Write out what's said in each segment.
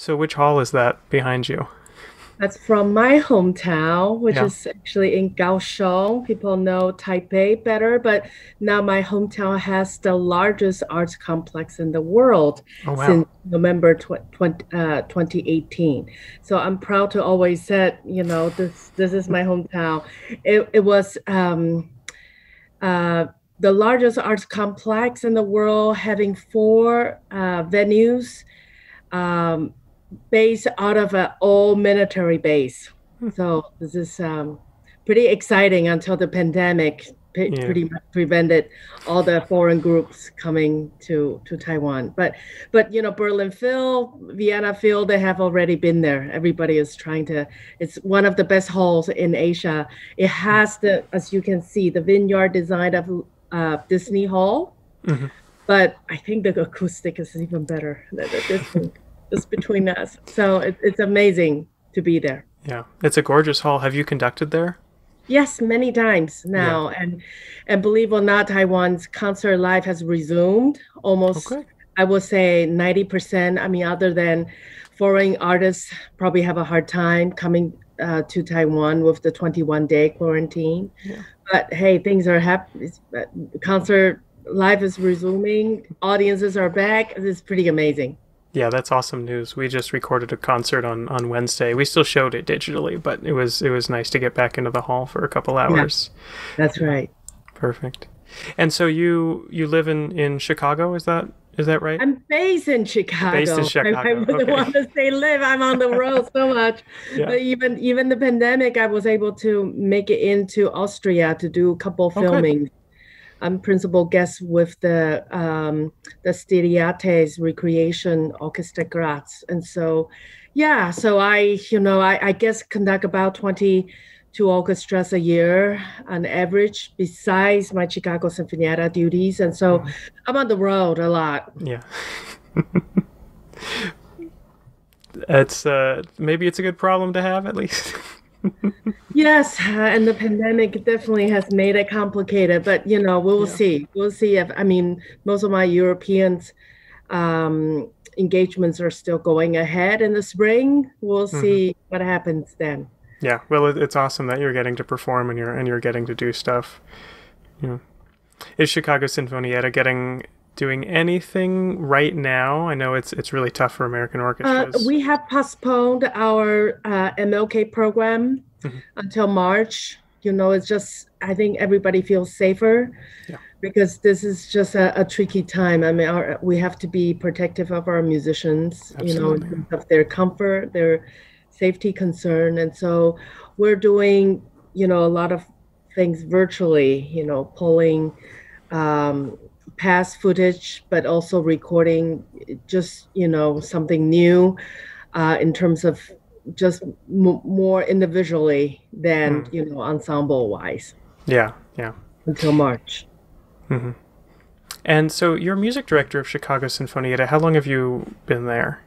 So, which hall is that behind you? That's from my hometown, which Yeah. is actually in Kaohsiung. People know Taipei better, but now my hometown has the largest arts complex in the world Oh, wow. since November tw- 20, uh, 2018. So I'm proud to always say, you know, this this is my hometown. It, it was um, uh, the largest arts complex in the world, having four uh, venues. Um, based out of an old military base. So this is um, pretty exciting until the pandemic p- Yeah. pretty much prevented all the foreign groups coming to to Taiwan. But but you know Berlin Phil, Vienna Phil, they have already been there. Everybody is trying to. It's one of the best halls in Asia. It has the as you can see the vineyard design of uh, Disney Hall. Mhm. But I think the acoustic is even better than the Disney just between us. So it, it's amazing to be there. Yeah, it's a gorgeous hall. Have you conducted there? Yes, many times now, and and believe it or not, Taiwan's concert life has resumed almost. Okay. I would say ninety percent. I mean, other than foreign artists, probably have a hard time coming uh, to Taiwan with the twenty-one day quarantine. Yeah. But hey, things are happening. Concert life is resuming. Audiences are back. It's pretty amazing. Yeah, that's awesome news. We just recorded a concert on on Wednesday. We still showed it digitally, but it was it was nice to get back into the hall for a couple hours. That's right. Perfect. And so you you live in in Chicago, is that is that right? I'm based in Chicago. Based in Chicago, I, I okay. want to say live. I'm on the road so much. Yeah. But even even the pandemic, I was able to make it into Austria to do a couple filming. good. I'm principal guest with the um, the Styriarte Recreation Orchestra Graz, and so yeah, so I you know I, I guess conduct about twenty two orchestras a year on average, besides my Chicago Sinfonietta duties, and so I'm on the road a lot. Yeah. it's uh maybe it's a good problem to have at least. Yes, uh, and the pandemic definitely has made it complicated, but you know, we'll Yeah. see. We'll see if I mean most of my Europeans um engagements are still going ahead in the spring. We'll Mm-hmm. see what happens then. yeah, well it's awesome that you're getting to perform and you're and you're getting to do stuff. Yeah. Is Chicago Sinfonietta getting doing anything right now? I know it's it's really tough for American Uh, orchestras. we have postponed our uh, MLK program Mhm. until March. You know, it's just I think everybody feels safer Yeah. because this is just a, a tricky time. I mean, our, we have to be protective of our musicians. You know, in terms of their comfort, their safety concern, and so we're doing you know a lot of things virtually. You know, pulling. Um, past footage, but also recording just you know something new uh, in terms of just m- more individually than Mm. you know ensemble wise yeah, yeah. until March. Mm-hmm. And so you're music director of Chicago Sinfonietta. How long have you been there?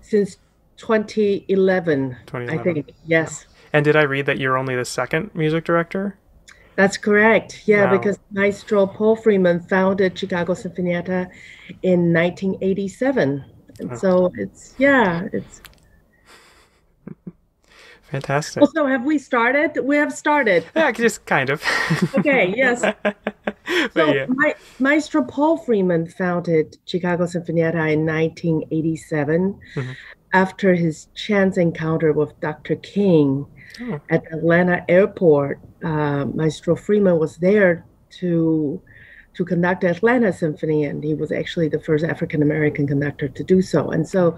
Since 2011, I think. Yes, And did I read that you're only the second music director? That's correct. Yeah, Wow. because Maestro Paul Freeman founded Chicago Sinfonietta in 1987. And so it's yeah, it's Fantastic. also have we started? We have started. yeah, just kind of. Okay, yes. So yeah. Ma- Maestro Paul Freeman founded Chicago Sinfonietta in 1987 Mhm. after his chance encounter with Dr. King Oh. at Atlanta Airport. Uh, Maestro Freeman was there to to conduct the Atlanta Symphony, and he was actually the first African American conductor to do so. And so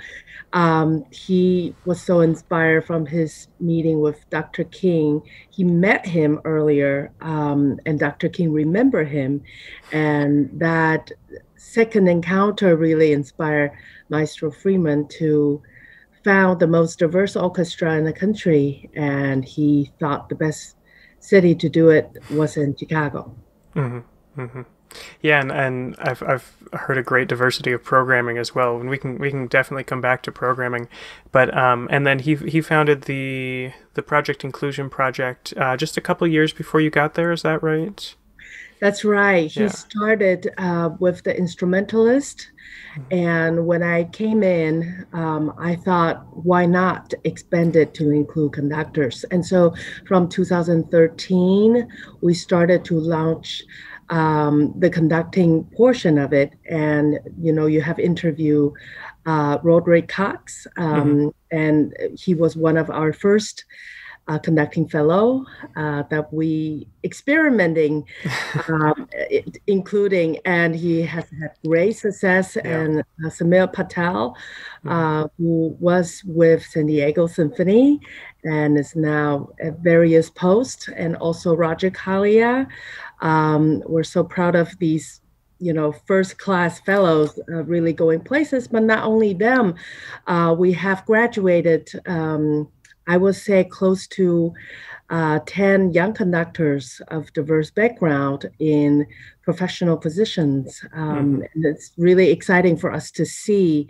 um, he was so inspired from his meeting with Dr. King. He met him earlier, um, and Dr. King remembered him, and that second encounter really inspired Maestro Freeman to found the most diverse orchestra in the country, and he thought the best city to do it was in Chicago. hmm hmm Yeah, and, and I've I've heard a great diversity of programming as well, and we can we can definitely come back to programming, but um and then he he founded the the Project Inclusion Project uh, just a couple years before you got there. Is that right? That's right. He yeah. started uh, with the instrumentalist. Mm-hmm. And when I came in, um, I thought, why not expand it to include conductors? And so from 2013, we started to launch um, the conducting portion of it. And, you know, you have interview uh, Roderick Cox, um, mm-hmm. and he was one of our first uh, conducting fellow uh, that we experimenting, um, it, including, and he has had great success. Yeah. And uh, Samir Patel, mm-hmm. who was with San Diego Symphony and is now at various posts, and also Roger Kalia. Um, we're so proud of these you know first class fellows uh, really going places but not only them uh, we have graduated um, i would say close to uh, 10 young conductors of diverse background in professional positions um, mm-hmm. and it's really exciting for us to see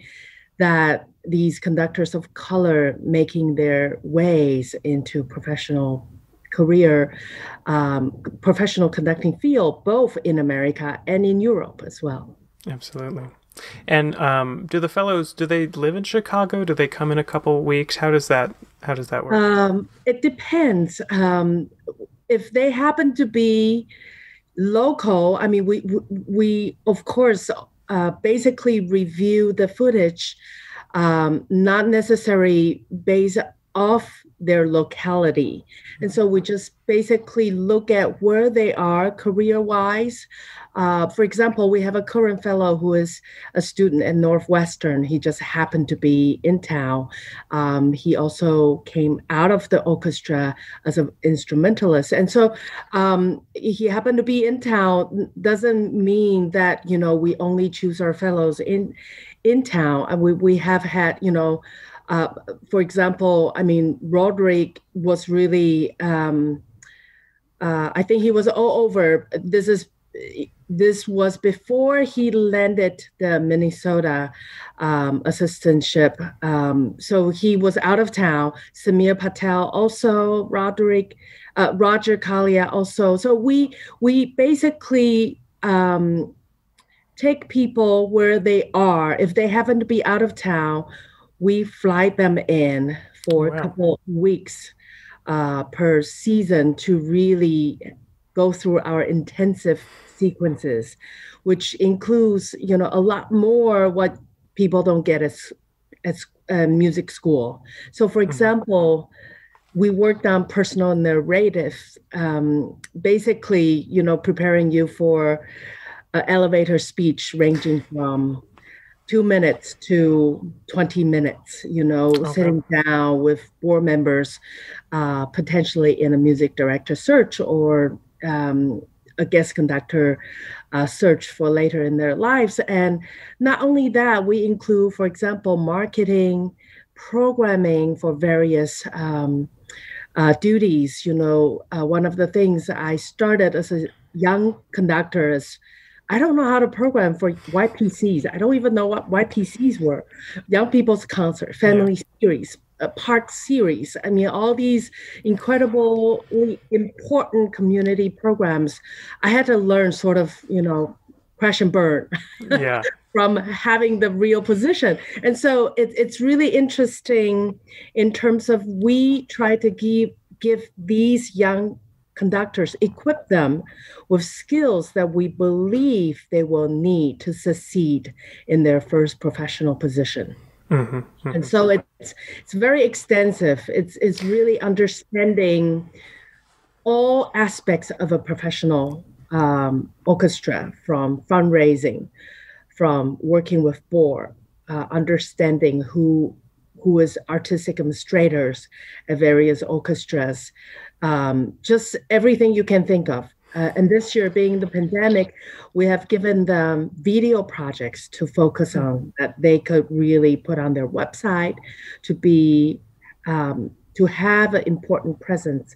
that these conductors of color making their ways into professional career um, professional conducting field, both in America and in Europe as well. Absolutely. And um, do the fellows do they live in Chicago? Do they come in a couple weeks? How does that how does that work? Um, it depends. Um, if they happen to be local, I mean, we we of course uh, basically review the footage, um, not necessarily based off their locality. And so we just basically look at where they are career wise. Uh, for example, we have a current fellow who is a student at Northwestern. He just happened to be in town. Um, he also came out of the orchestra as an instrumentalist. And so um, he happened to be in town doesn't mean that, you know, we only choose our fellows in in town. And we, we have had, you know, uh, for example, I mean, Roderick was really, um, uh, I think he was all over. This is this was before he landed the Minnesota um, assistantship. Um, so he was out of town. Samir Patel also, Roderick, uh, Roger Kalia also. So we we basically um, take people where they are. If they happen to be out of town, we fly them in for wow. a couple of weeks uh, per season to really go through our intensive sequences, which includes, you know, a lot more what people don't get as as uh, music school. So, for mm-hmm. example, we worked on personal narrative, um, basically, you know, preparing you for an elevator speech ranging from two minutes to 20 minutes, you know, okay. sitting down with board members, uh, potentially in a music director search or um, a guest conductor uh, search for later in their lives. And not only that, we include, for example, marketing, programming for various um, uh, duties. You know, uh, one of the things I started as a young conductor is I don't know how to program for YPCs. I don't even know what YPCs were. Young People's Concert, Family yeah. Series, uh, Park Series. I mean, all these incredibly important community programs. I had to learn sort of, you know, crash and burn. Yeah. from having the real position. And so it, it's really interesting in terms of we try to give give these young conductors, equip them with skills that we believe they will need to succeed in their first professional position. Mm-hmm, mm-hmm. And so it's it's very extensive. It's it's really understanding all aspects of a professional um, orchestra, from fundraising, from working with board, uh, understanding who who is artistic administrators at various orchestras, um, just everything you can think of. Uh, and this year, being the pandemic, we have given them video projects to focus on that they could really put on their website to be um, to have an important presence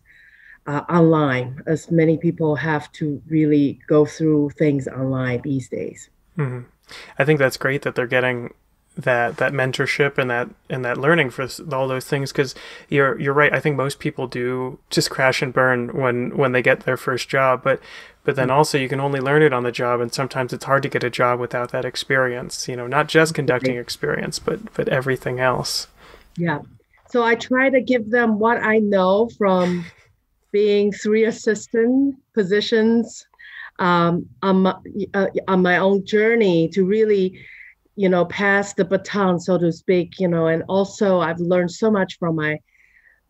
uh, online, as many people have to really go through things online these days. Mm-hmm. I think that's great that they're getting that that mentorship and that and that learning for all those things because you're you're right i think most people do just crash and burn when when they get their first job but but then mm. also you can only learn it on the job and sometimes it's hard to get a job without that experience you know not just conducting experience but but everything else. Yeah. So i try to give them what i know from being three assistant positions um, on, my, uh, on my own journey to really you know, pass the baton, so to speak, you know, and also I've learned so much from my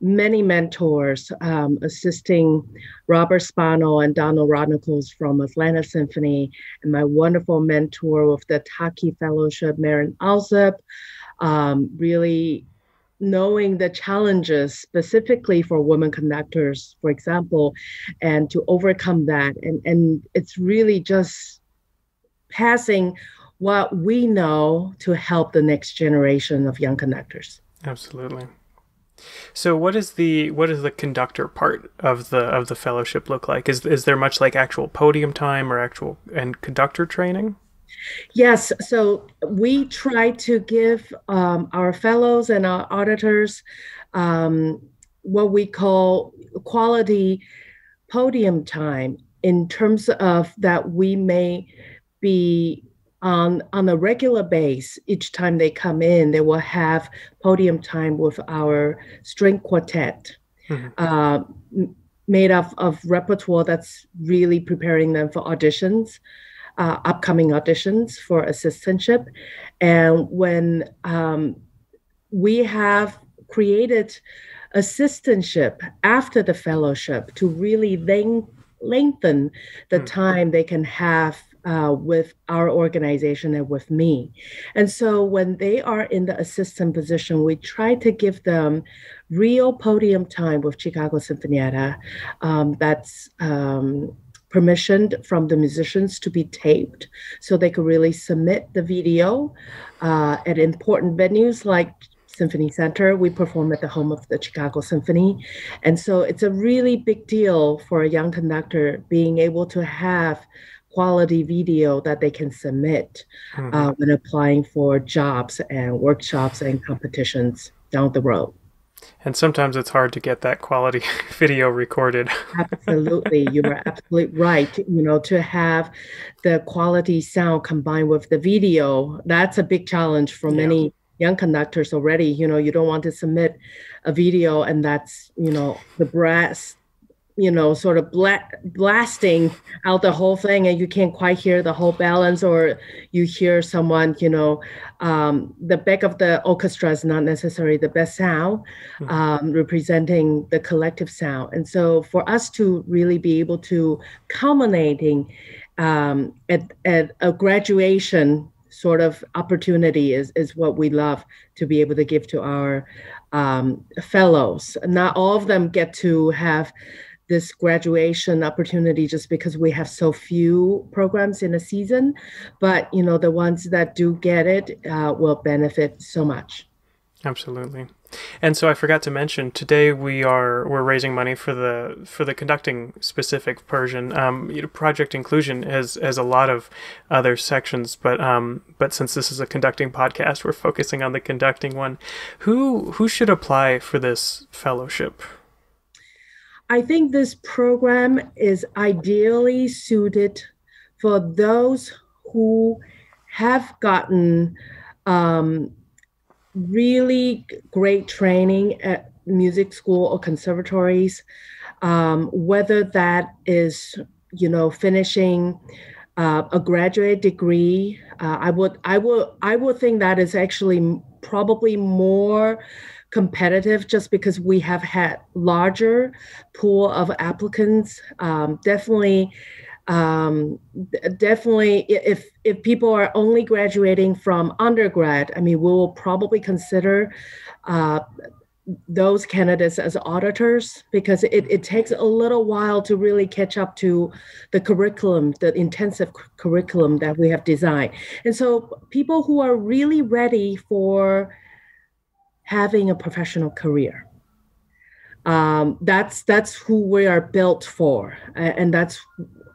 many mentors, um, assisting Robert Spano and Donald Runnicles from Atlanta Symphony, and my wonderful mentor with the Taki Fellowship, Marin Alsop, um, really knowing the challenges specifically for women conductors, for example, and to overcome that. And, and it's really just passing what we know to help the next generation of young conductors. Absolutely. So what is the what is the conductor part of the of the fellowship look like? Is is there much like actual podium time or actual and conductor training? Yes, so we try to give um, our fellows and our auditors um, what we call quality podium time in terms of that we may be on on a regular base each time they come in they will have podium time with our string quartet mm-hmm. uh, made up of repertoire that's really preparing them for auditions uh, upcoming auditions for assistantship and when um, we have created assistantship after the fellowship to really then lengthen the mm-hmm. time they can have uh, with our organization and with me. And so when they are in the assistant position, we try to give them real podium time with Chicago Sinfonietta um, that's um, permissioned from the musicians to be taped so they could really submit the video uh, at important venues like Symphony Center. We perform at the home of the Chicago Symphony. And so it's a really big deal for a young conductor being able to have quality video that they can submit mm-hmm. uh, when applying for jobs and workshops and competitions down the road. And sometimes it's hard to get that quality video recorded. absolutely. You are absolutely right. You know, to have the quality sound combined with the video, that's a big challenge for yeah. many young conductors already. You know, you don't want to submit a video and that's, you know, the brass you know, sort of bla- blasting out the whole thing, and you can't quite hear the whole balance, or you hear someone, you know, um, the back of the orchestra is not necessarily the best sound, hmm. um, representing the collective sound. And so, for us to really be able to culminating um, at, at a graduation sort of opportunity is, is what we love to be able to give to our um, fellows. Not all of them get to have this graduation opportunity just because we have so few programs in a season. But you know the ones that do get it uh, will benefit so much. Absolutely. And so i forgot to mention today we are we're raising money for the for the conducting specific persian. Um, you know, project inclusion has has a lot of other sections but um but since this is a conducting podcast we're focusing on the conducting one. Who who should apply for this fellowship I think this program is ideally suited for those who have gotten um, really great training at music school or conservatories, um, whether that is, you know, finishing uh, a graduate degree. Uh, I would, I would, I would think that is actually probably more competitive just because we have had larger pool of applicants. Um, definitely, um, definitely, if if people are only graduating from undergrad, I mean, we will probably consider. Uh, those candidates as auditors because it, it takes a little while to really catch up to the curriculum, the intensive curriculum that we have designed. And so people who are really ready for having a professional career. Um, that's that's who we are built for, and that's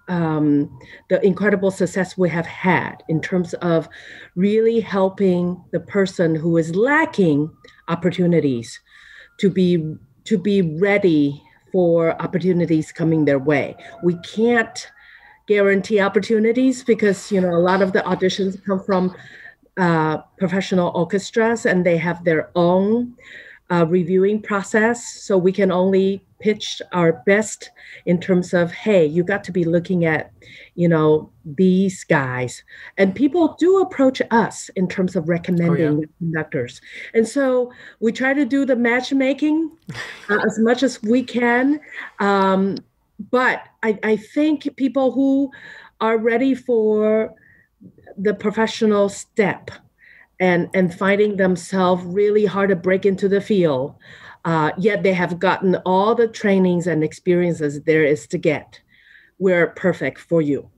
um, the incredible success we have had in terms of really helping the person who is lacking opportunities to be to be ready for opportunities coming their way. We can't guarantee opportunities because you know a lot of the auditions come from uh, professional orchestras and they have their own uh, reviewing process. So we can only pitch our best in terms of, hey, you got to be looking at, you know, these guys. And people do approach us in terms of recommending oh, yeah. conductors. And so we try to do the matchmaking uh, as much as we can. Um, but I, I think people who are ready for the professional step and and finding themselves really hard to break into the field. Uh, yet they have gotten all the trainings and experiences there is to get. We're perfect for you.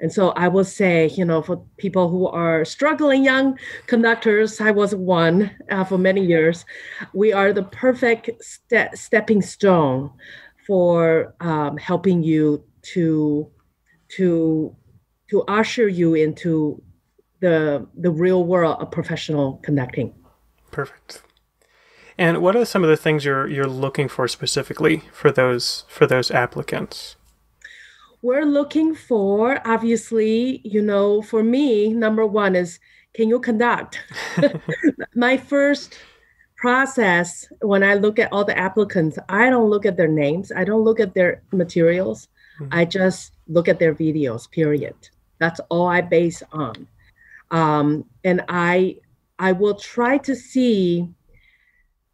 And so i will say you know for people who are struggling young conductors i was one uh, for many years. We are the perfect ste- stepping stone for um, helping you to to to usher you into the the real world of professional conducting. Perfect. And what are some of the things you're you're looking for specifically for those for those applicants? We're looking for obviously, you know, for me, number one is can you conduct? My first process when I look at all the applicants, I don't look at their names, I don't look at their materials. Mm-hmm. I just look at their videos, period. That's all I base on um, and I I will try to see.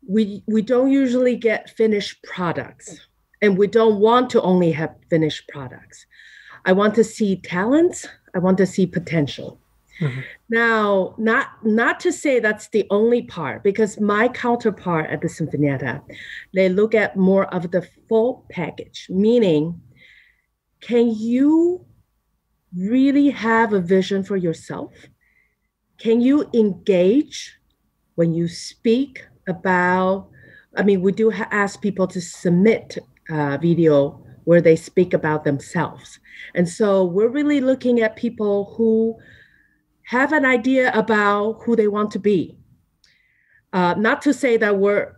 We we don't usually get finished products, and we don't want to only have finished products. I want to see talents. I want to see potential. Mm-hmm. Now, not not to say that's the only part, because my counterpart at the Sinfonietta, they look at more of the full package, meaning, can you really have a vision for yourself? can you engage when you speak about i mean we do ha- ask people to submit uh, video where they speak about themselves and so we're really looking at people who have an idea about who they want to be uh, not to say that we're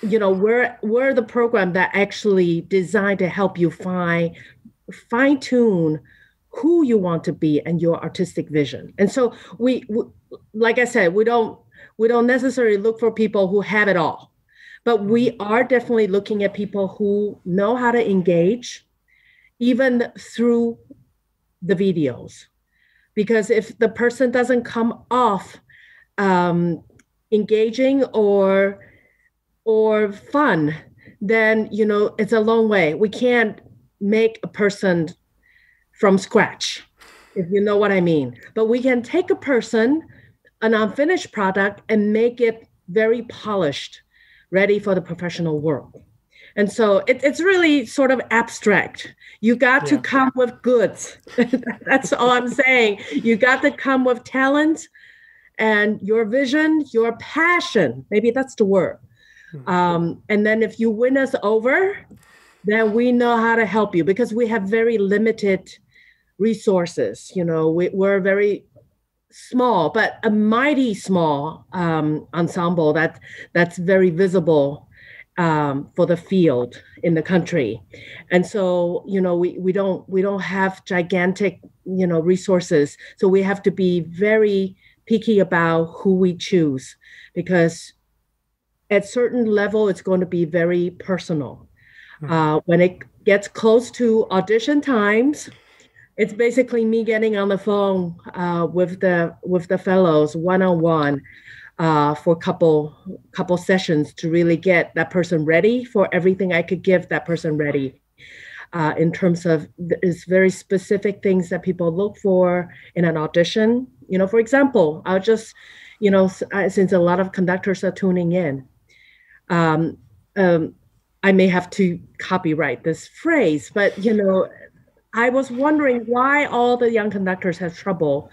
you know we're we're the program that actually designed to help you find fine tune who you want to be and your artistic vision and so we, we like I said, we don't we don't necessarily look for people who have it all, but we mm-hmm. are definitely looking at people who know how to engage, even through the videos, because if the person doesn't come off um, engaging or or fun, then you know it's a long way. We can't make a person from scratch, if you know what I mean. But we can take a person an unfinished product and make it very polished, ready for the professional world. And so it, it's really sort of abstract. You got yeah. to come with goods. That's all I'm saying. You got to come with talent and your vision, your passion. Maybe that's the word. Mm-hmm. Um, and then if you win us over, then we know how to help you because we have very limited resources. You know, we, we're very small, but a mighty small um, ensemble that that's very visible um, for the field in the country. And so, you know, we, we don't we don't have gigantic, you know, resources. So we have to be very picky about who we choose because at certain level it's going to be very personal. Hmm. Uh, when it gets close to audition times, it's basically me getting on the phone uh, with the with the fellows one on one for a couple couple sessions to really get that person ready for everything I could give that person ready. Uh, in terms of is very specific things that people look for in an audition. You know, for example, I'll just, you know, since a lot of conductors are tuning in, um, um, I may have to copyright this phrase, but you know, I was wondering why all the young conductors have trouble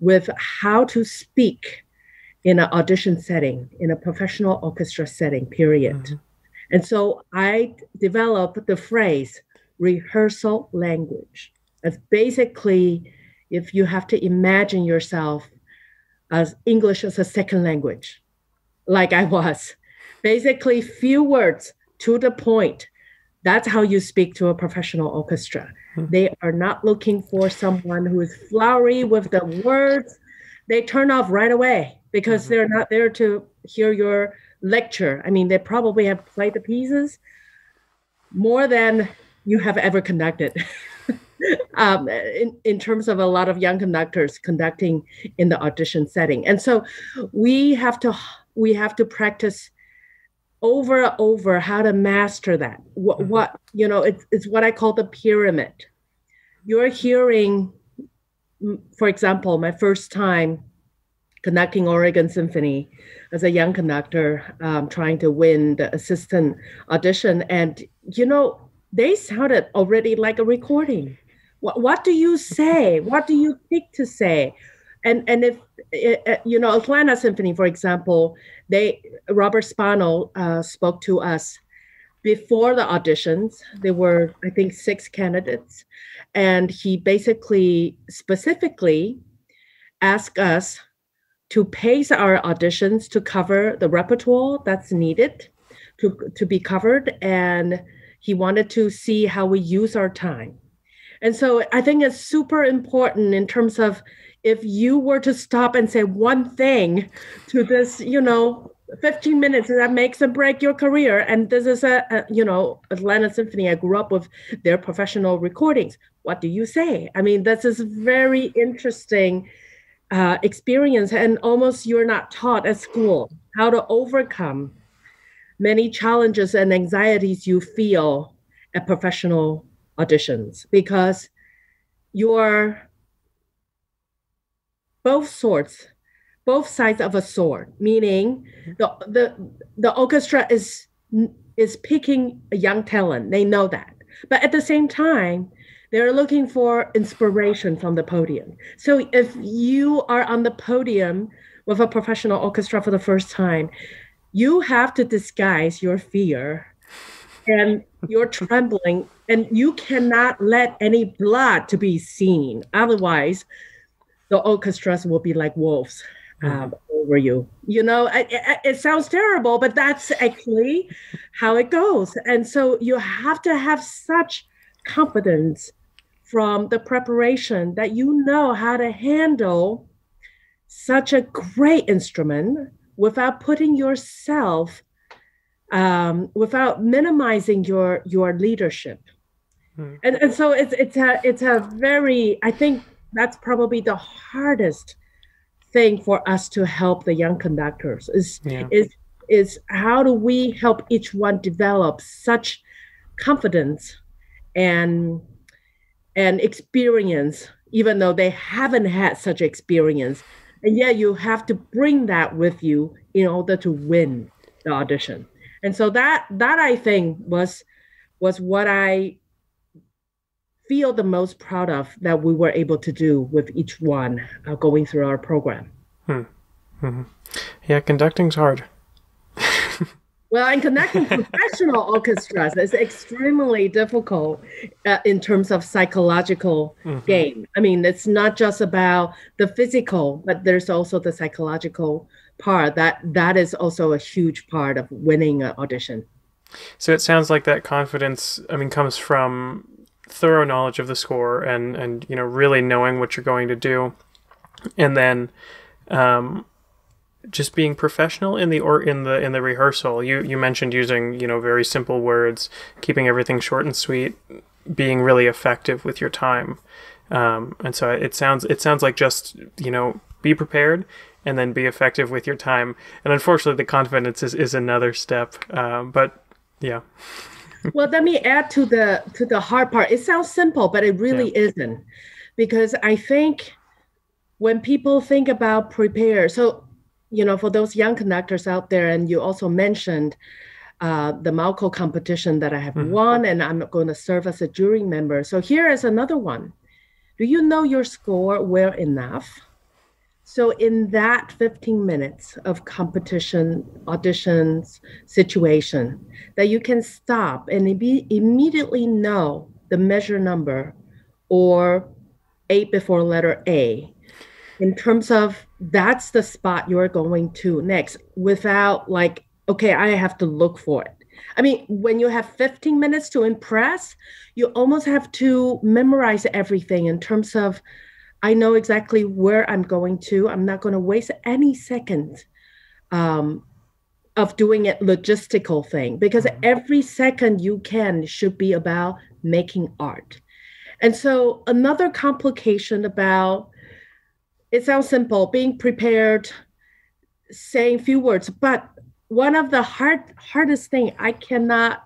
with how to speak in an audition setting, in a professional orchestra setting, period. Mm-hmm. And so I developed the phrase rehearsal language. It's basically if you have to imagine yourself as English as a second language, like I was. Basically, few words to the point. That's how you speak to a professional orchestra. Hmm. They are not looking for someone who is flowery with the words. They turn off right away because mm-hmm. they're not there to hear your lecture. I mean, they probably have played the pieces more than you have ever conducted. um, in, in terms of a lot of young conductors conducting in the audition setting. And so we have to we have to practice over and over how to master that. What, mm-hmm. what you know, it's, it's what I call the pyramid. You're hearing, for example, my first time conducting Oregon Symphony as a young conductor, um, trying to win the assistant audition, and you know, they sounded already like a recording. What, what do you say? What do you think to say? And and if eh, eh, you know Atlanta Symphony, for example, they Robert Spano uh, spoke to us before the auditions. There were I think six candidates, and he basically specifically asked us to pace our auditions to cover the repertoire that's needed to, to be covered. And he wanted to see how we use our time. And so I think it's super important in terms of if you were to stop and say one thing to this, you know, 15 minutes that makes or break your career. And this is a, a, you know, Atlanta Symphony. I grew up with their professional recordings. What do you say? I mean, this is very interesting uh, experience, and almost you're not taught at school how to overcome many challenges and anxieties you feel at professional auditions because you're both sorts, both sides of a sword, meaning mm-hmm. the the the orchestra is is picking a young talent. They know that. But at the same time, they're looking for inspiration from the podium. So if you are on the podium with a professional orchestra for the first time, you have to disguise your fear and you're trembling and you cannot let any blood to be seen otherwise the orchestras will be like wolves mm-hmm. um, over you you know it, sounds terrible but that's actually how it goes and so you have to have such confidence from the preparation that you know how to handle such a great instrument without putting yourself um, without minimizing your your leadership. Hmm. And, and so it's it's a it's a very I think that's probably the hardest thing for us to help the young conductors is yeah. is is how do we help each one develop such confidence and and experience even though they haven't had such experience and yet you have to bring that with you in order to win the audition and so that that i think was was what i feel the most proud of that we were able to do with each one uh, going through our program hmm. mm-hmm. yeah conducting's hard well and conducting professional orchestras is extremely difficult uh, in terms of psychological mm-hmm. game i mean it's not just about the physical but there's also the psychological part that that is also a huge part of winning an audition so it sounds like that confidence i mean comes from thorough knowledge of the score and and you know really knowing what you're going to do and then um, just being professional in the or in the in the rehearsal you you mentioned using you know very simple words keeping everything short and sweet being really effective with your time um, and so it sounds it sounds like just you know be prepared and then be effective with your time. And unfortunately, the confidence is, is another step. Um, but yeah. Well, let me add to the to the hard part. It sounds simple, but it really yeah. isn't, because I think when people think about prepare, so you know, for those young conductors out there, and you also mentioned. Uh, the Malko competition that I have mm-hmm. won, and I'm going to serve as a jury member. So here is another one. Do you know your score well enough so, in that 15 minutes of competition, auditions, situation, that you can stop and be, immediately know the measure number or eight before letter A in terms of that's the spot you're going to next without like, okay, I have to look for it. I mean, when you have 15 minutes to impress, you almost have to memorize everything in terms of I know exactly where I'm going to. I'm not going to waste any second um, of doing it logistical thing because mm-hmm. every second you can should be about making art. And so another complication about it sounds simple, being prepared, saying few words, but one of the hard hardest thing I cannot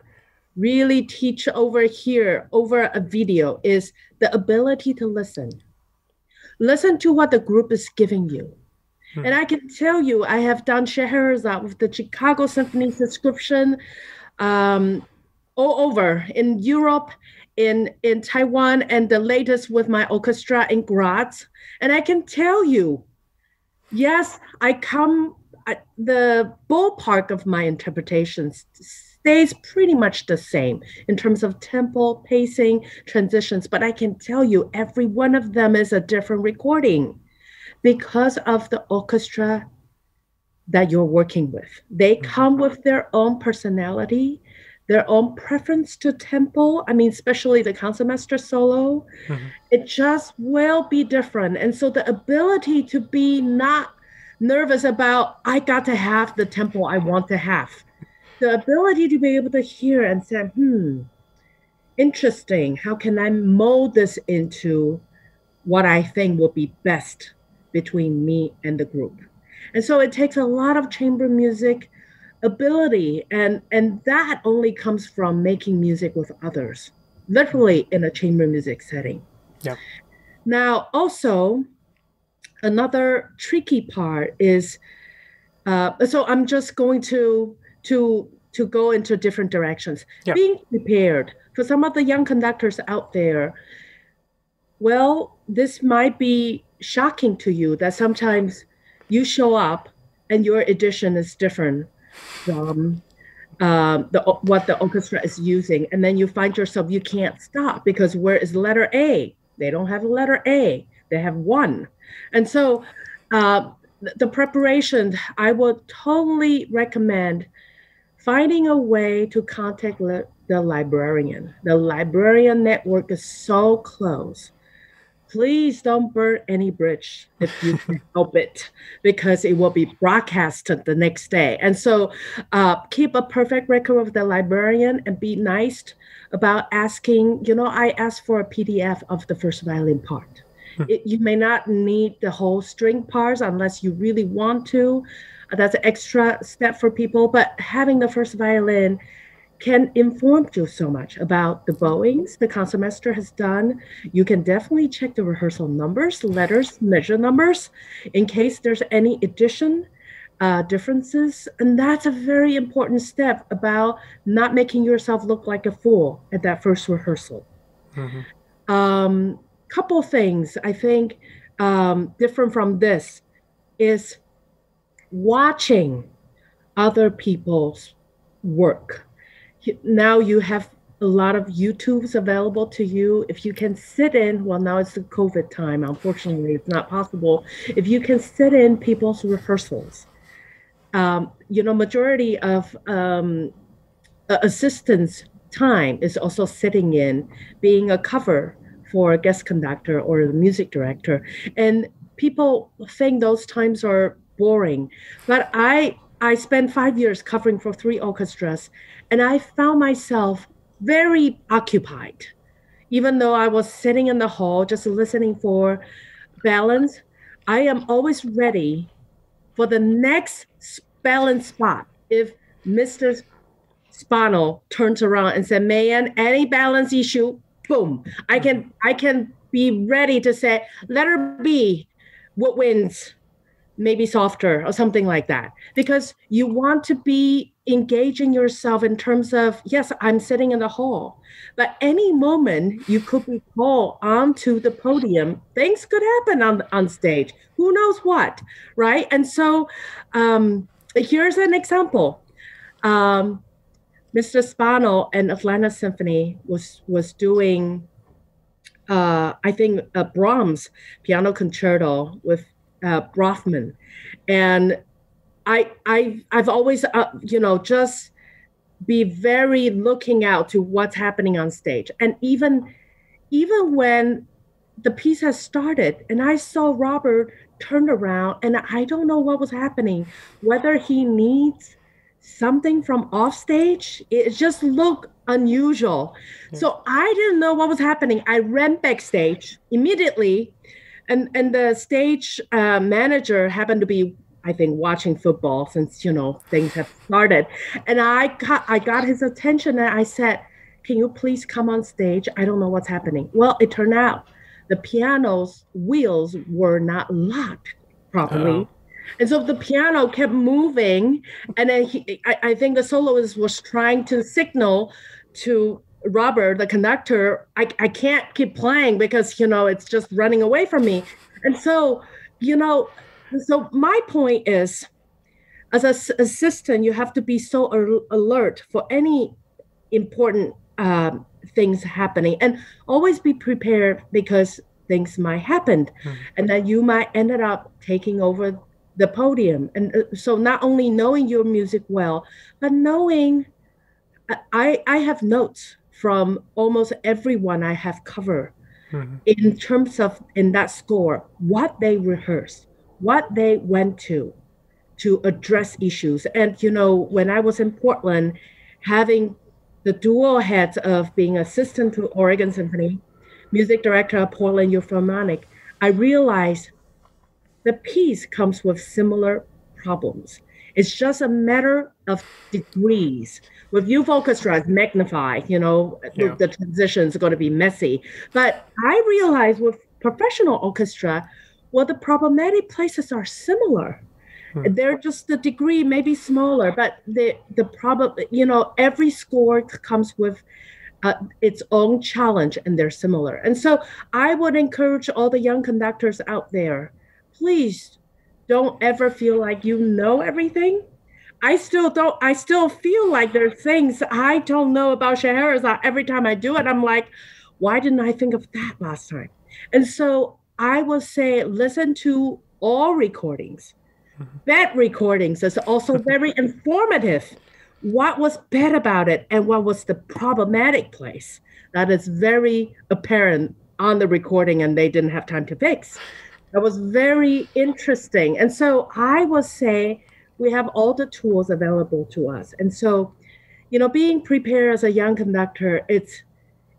really teach over here over a video is the ability to listen. Listen to what the group is giving you. Hmm. And I can tell you, I have done Scheherazade with the Chicago Symphony subscription um, all over in Europe, in, in Taiwan, and the latest with my orchestra in Graz. And I can tell you, yes, I come the ballpark of my interpretations stays pretty much the same in terms of tempo, pacing, transitions, but I can tell you every one of them is a different recording because of the orchestra that you're working with. They mm-hmm. come with their own personality, their own preference to tempo. I mean, especially the concertmaster solo, mm-hmm. it just will be different. And so the ability to be not nervous about I got to have the tempo I want to have. The ability to be able to hear and say, hmm, interesting. How can I mold this into what I think will be best between me and the group? And so it takes a lot of chamber music ability and and that only comes from making music with others literally in a chamber music setting yeah now also another tricky part is uh, so i'm just going to to to go into different directions yeah. being prepared for some of the young conductors out there well this might be shocking to you that sometimes you show up and your edition is different from um, the what the orchestra is using, and then you find yourself you can't stop because where is letter A? They don't have a letter A. They have one. And so uh, the preparation, I would totally recommend finding a way to contact the librarian. The librarian network is so close. Please don't burn any bridge if you can help it, because it will be broadcasted the next day. And so, uh, keep a perfect record of the librarian and be nice about asking. You know, I asked for a PDF of the first violin part Hmm. it, you may not need the whole string parts unless you really want to. That's an extra step for people. But having the first violin can inform you so much about the bowings the concertmaster has done. You can definitely check the rehearsal numbers, letters, measure numbers, in case there's any addition uh, differences. And that's a very important step about not making yourself look like a fool at that first rehearsal. Mm-hmm. Um, couple things I think um, different from this is watching other people's work. Now you have a lot of YouTubes available to you. If you can sit in, well, now it's the COVID time. Unfortunately, it's not possible. If you can sit in people's rehearsals, um, you know, majority of um, assistance time is also sitting in, being a cover for a guest conductor or the music director. And people think those times are boring. But I I spent five years covering for three orchestras, and I found myself very occupied. Even though I was sitting in the hall just listening for balance, I am always ready for the next balance spot. If Mr. Spano turns around and said, "Mei-Ann, any balance issue, boom i can i can be ready to say "Let her be." what wins maybe softer or something like that. Because you want to be engaging yourself in terms of yes i'm sitting in the hall but any moment you could be called onto the podium things could happen on on stage. Who knows what right? And so um here's an example. Um Mr. Spano and Atlanta Symphony was was doing uh, I think uh, Brahms piano concerto with uh, Bronfman, and I I I've always uh, you know just be very looking out to what's happening on stage, and even even when the piece has started, and I saw Robert turned around, and I don't know what was happening, whether he needs something from off stage. It just looked unusual. Yeah. So I didn't know what was happening. I ran backstage immediately, and and the stage uh, manager happened to be, I think, watching football since you know things have started, and I got I got his attention and I said, "Can you please come on stage? I don't know what's happening." Well, it turned out the piano's wheels were not locked properly. Oh. And so the piano kept moving, and then he, I, I think the soloist was trying to signal to Robert, the conductor, I, I can't keep playing because, you know, it's just running away from me. And so, you know, so my point is, as an assistant, you have to be so alert for any important um, things happening and always be prepared because things might happen mm-hmm. and that you might end up taking over the podium. And uh, so not only knowing your music well, but knowing I, I have notes from almost everyone I have covered mm-hmm. in terms of in that score, what they rehearsed, what they went to to address issues. And you know, when I was in Portland, having the dual heads of being assistant to Oregon Symphony, music director of Portland Philharmonic, I realized the piece comes with similar problems. It's just a matter of degrees. With youth orchestra, it's magnified, you know, yeah. the, the transitions are going to be messy. But I realize with professional orchestra, well, the problematic places are similar. Hmm. They're just the degree maybe smaller, but the the problem, you know, every score comes with uh, its own challenge, and they're similar. And so, I would encourage all the young conductors out there, please don't ever feel like you know everything. I still don't, I still feel like there's things I don't know about Scheherazade. Every time I do it, I'm like, why didn't I think of that last time? And so I will say, listen to all recordings. Mm-hmm. Bad recordings is also very informative. What was bad about it and what was the problematic place? That is very apparent on the recording, and they didn't have time to fix. That was very interesting. And so I will say we have all the tools available to us. And so, you know, being prepared as a young conductor, it's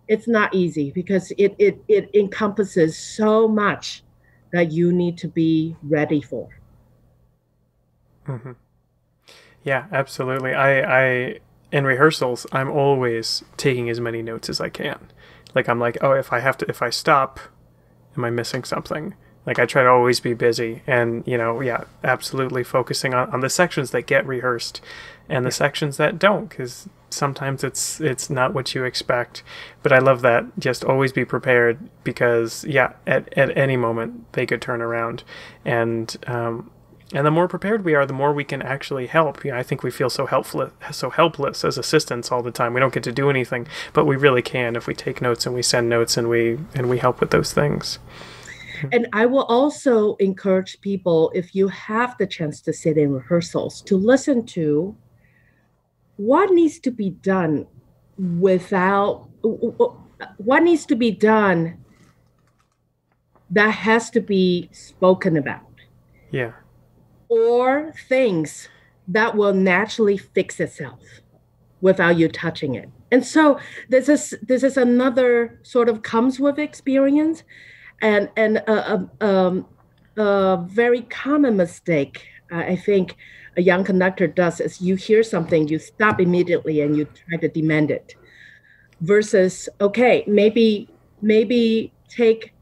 it's not easy because it it it encompasses so much that you need to be ready for. Mm-hmm. Yeah, absolutely. I I in rehearsals, I'm always taking as many notes as I can. Like I'm like, oh, if I have to, if I stop, am I missing something? Like I try to always be busy and, you know, yeah, absolutely focusing on, on the sections that get rehearsed and the sections that don't because sometimes it's it's not what you expect. But i love that. Just always be prepared because yeah at, at any moment they could turn around. And um, and the more prepared we are the more we can actually help. You know, i think we feel so helpless so helpless as assistants all the time. We don't get to do anything but we really can if we take notes and we send notes and we and we help with those things and I will also encourage people, if you have the chance to sit in rehearsals, to listen to what needs to be done without what needs to be done that has to be spoken about. Yeah. Or things that will naturally fix itself without you touching it. And so this is this is another sort of comes with experience and and a, a, um, a very common mistake I think a young conductor does is you hear something, you stop immediately and you try to demand it. Versus, okay, maybe maybe take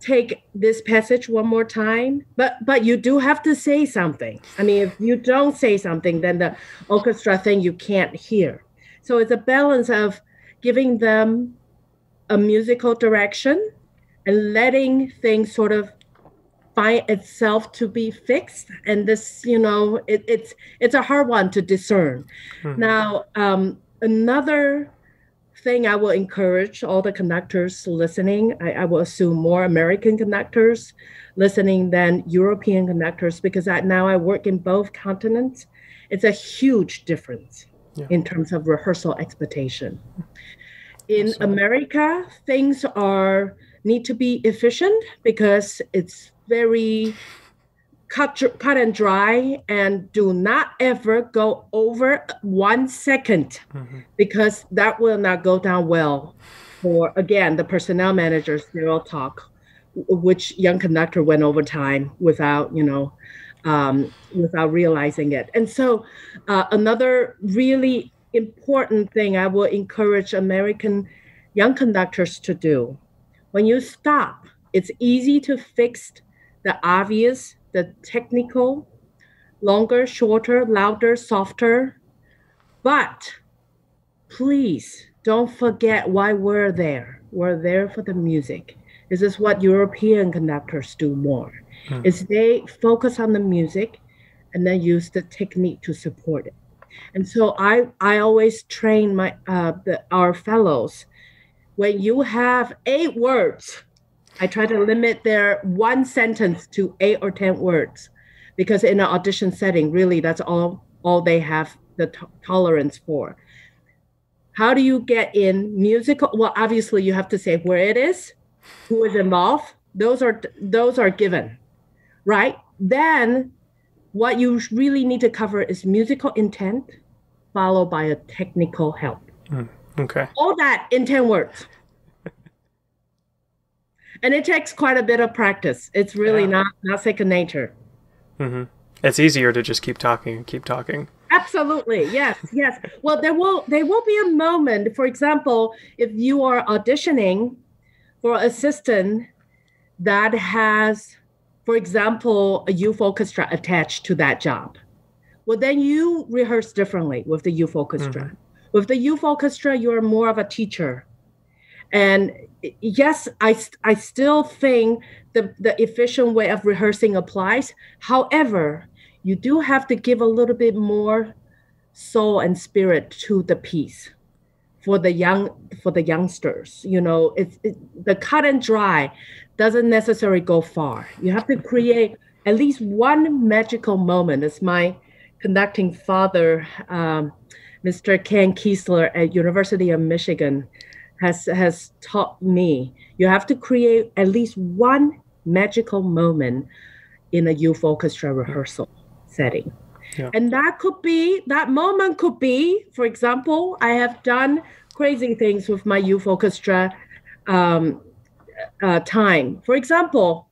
take this passage one more time but but you do have to say something i mean if you don't say something then the orchestra thing you can't hear so it's a balance of giving them a musical direction and letting things sort of find itself to be fixed and this you know it, it's it's a hard one to discern hmm. now um, another thing I will encourage all the conductors listening, I, I will assume more American conductors listening than European conductors because I, now I work in both continents. It's a huge difference yeah. in terms of rehearsal expectation. In awesome. America, things are need to be efficient because it's very cut, cut and dry and do not ever go over one second mm-hmm. because that will not go down well for again the personnel managers they all talk which young conductor went over time without you know um, without realizing it and so uh, another really important thing i will encourage american young conductors to do when you stop it's easy to fix the obvious the technical, longer, shorter, louder, softer. But please don't forget why we're there. We're there for the music. This is what European conductors do more. Hmm. Is they focus on the music and then use the technique to support it. And so I I always train my uh, the, our fellows when you have eight words I try to limit their one sentence to eight or 10 words because in an audition setting, really, that's all, all they have the tolerance for. How do you get in musical? Well, obviously, you have to say where it is, who is involved. Those are those are given, right? Then, what you really need to cover is musical intent, followed by a technical help. Mm, okay. All that in ten words and it takes quite a bit of practice. It's really yeah. not not second nature. Mm-hmm. It's easier to just keep talking and keep talking. Absolutely, yes, yes. Well, there will there will be a moment. For example, if you are auditioning for a assistant that has, for example, a youth orchestra attached to that job, well, then you rehearse differently with the youth orchestra. Mm-hmm. With the youth orchestra, you're more of a teacher. And yes, I, I still think the, the efficient way of rehearsing applies. However, you do have to give a little bit more soul and spirit to the piece for the young for the youngsters you know it's it, the cut and dry doesn't necessarily go far. You have to create at least one magical moment. As my conducting father um, mr ken kiesler at university of michigan has has taught me you have to create at least one magical moment in a youth orchestra rehearsal setting. Yeah. And that could be that moment could be, for example, I have done crazy things with my youth orchestra um, uh, time. For example,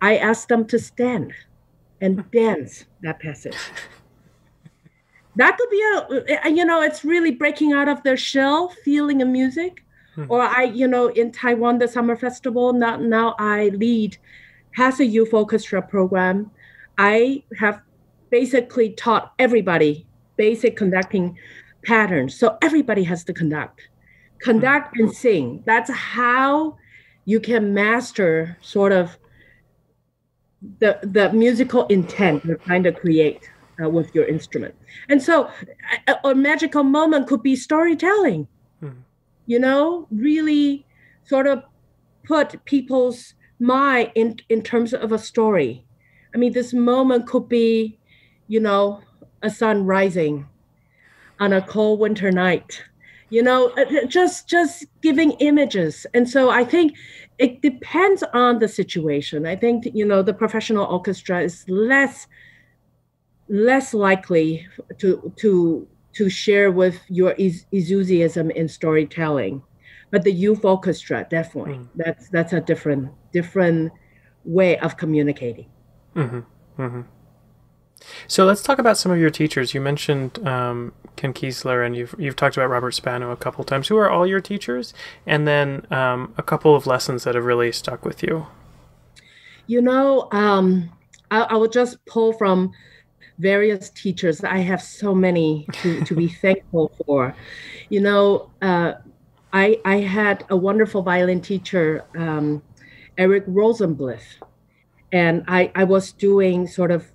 I asked them to stand and dance that passage that could be a you know it's really breaking out of their shell feeling a music. Hmm. or i you know in taiwan the summer festival now, now i lead has a youth orchestra program. I have basically taught everybody basic conducting patterns. So everybody has to conduct. Conduct hmm. and sing. That's how you can master sort of the the musical intent you're trying to create uh, with your instrument. And so a, a, magical moment could be storytelling, mm-hmm. you know, really sort of put people's mind in, in terms of a story. I mean, this moment could be, you know, a sun rising on a cold winter night you know uh, just just giving images and so i think it depends on the situation i think you know the professional orchestra is less less likely to to to share with your enthusiasm in storytelling but the youth orchestra definitely mm. that's that's a different different way of communicating mm-hmm. Mm-hmm. so let's talk about some of your teachers you mentioned um, ken kiesler and you've, you've talked about robert spano a couple times who are all your teachers and then um, a couple of lessons that have really stuck with you you know um, I, I will just pull from various teachers. I have so many to, to be thankful for. You know, uh, I, I had a wonderful violin teacher, um, Eric Rosenblith, and I, I was doing sort of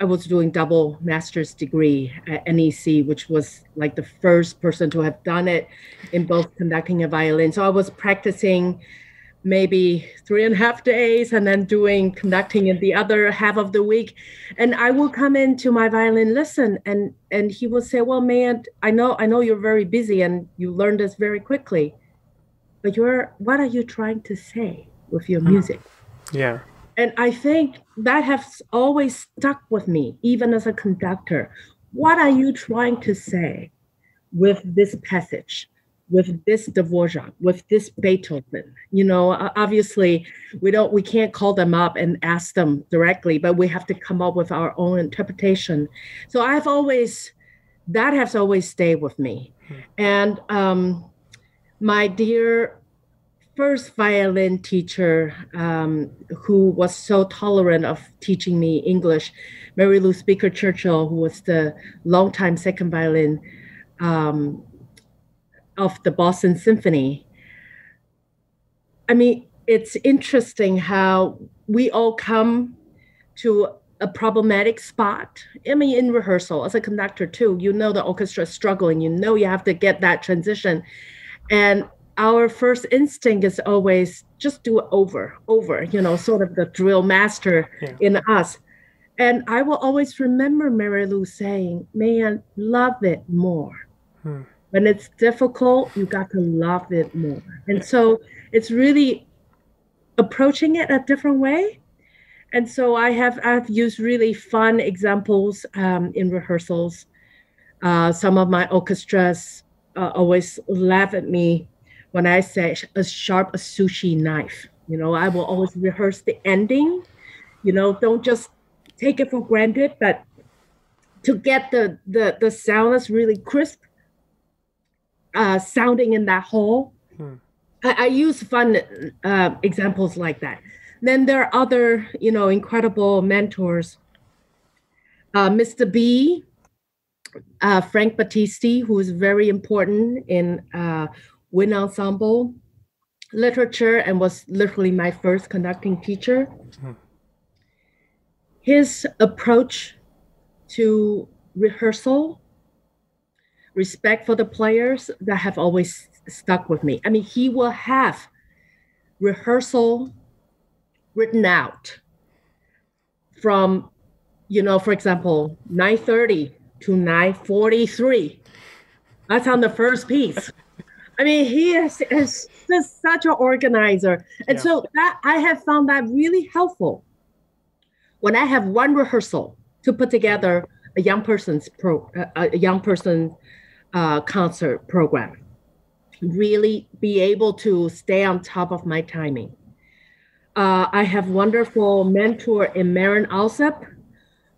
I was doing double master's degree at NEC, which was like the first person to have done it in both conducting and violin. So I was practicing maybe three and a half days and then doing conducting in the other half of the week. And i will come into my violin lesson and and he will say well man i know i know you're very busy and you learned this very quickly but you're what are you trying to say with your hmm. music? Yeah. And i think that has always stuck with me even as a conductor. What are you trying to say with this passage with this Dvorak, with this Beethoven. You know, obviously we don't we can't call them up and ask them directly, but we have to come up with our own interpretation. So I've always that has always stayed with me. Hmm. And um, my dear first violin teacher um, who was so tolerant of teaching me English, Mary Lou Speaker Churchill, who was the longtime second violin um, of the Boston Symphony. I mean, it's interesting how we all come to a problematic spot. I mean, in rehearsal, as a conductor too, you know the orchestra is struggling. You know you have to get that transition, and our first instinct is always just do it over, over. You know, sort of the drill master yeah. in us. And I will always remember Mary Lou saying, "Man, love it more." Hmm when it's difficult, you got to love it more. And so it's really approaching it a different way. And so I have I've used really fun examples um, in rehearsals. Uh, some of my orchestras uh, always laugh at me when I say as sharp as sushi knife. You know, I will always rehearse the ending. You know, don't just take it for granted, but to get the the the sound that's really crisp uh, sounding in that hole. Hmm. I, I, use fun uh, examples like that. Then there are other, you know, incredible mentors. Uh, Mr. B, uh, Frank Battisti, who is very important in uh, wind ensemble literature and was literally my first conducting teacher. Hmm. His approach to rehearsal respect for the players that have always stuck with me. I mean, he will have rehearsal written out from, you know, for example, 9:30 to 9:43. That's on the first piece. I mean, he is, is just such an organizer, and yeah. so that I have found that really helpful. When I have one rehearsal to put together a young person's pro, a young person uh, concert program. Really be able to stay on top of my timing. Uh, I have wonderful mentor in Marin Alsop,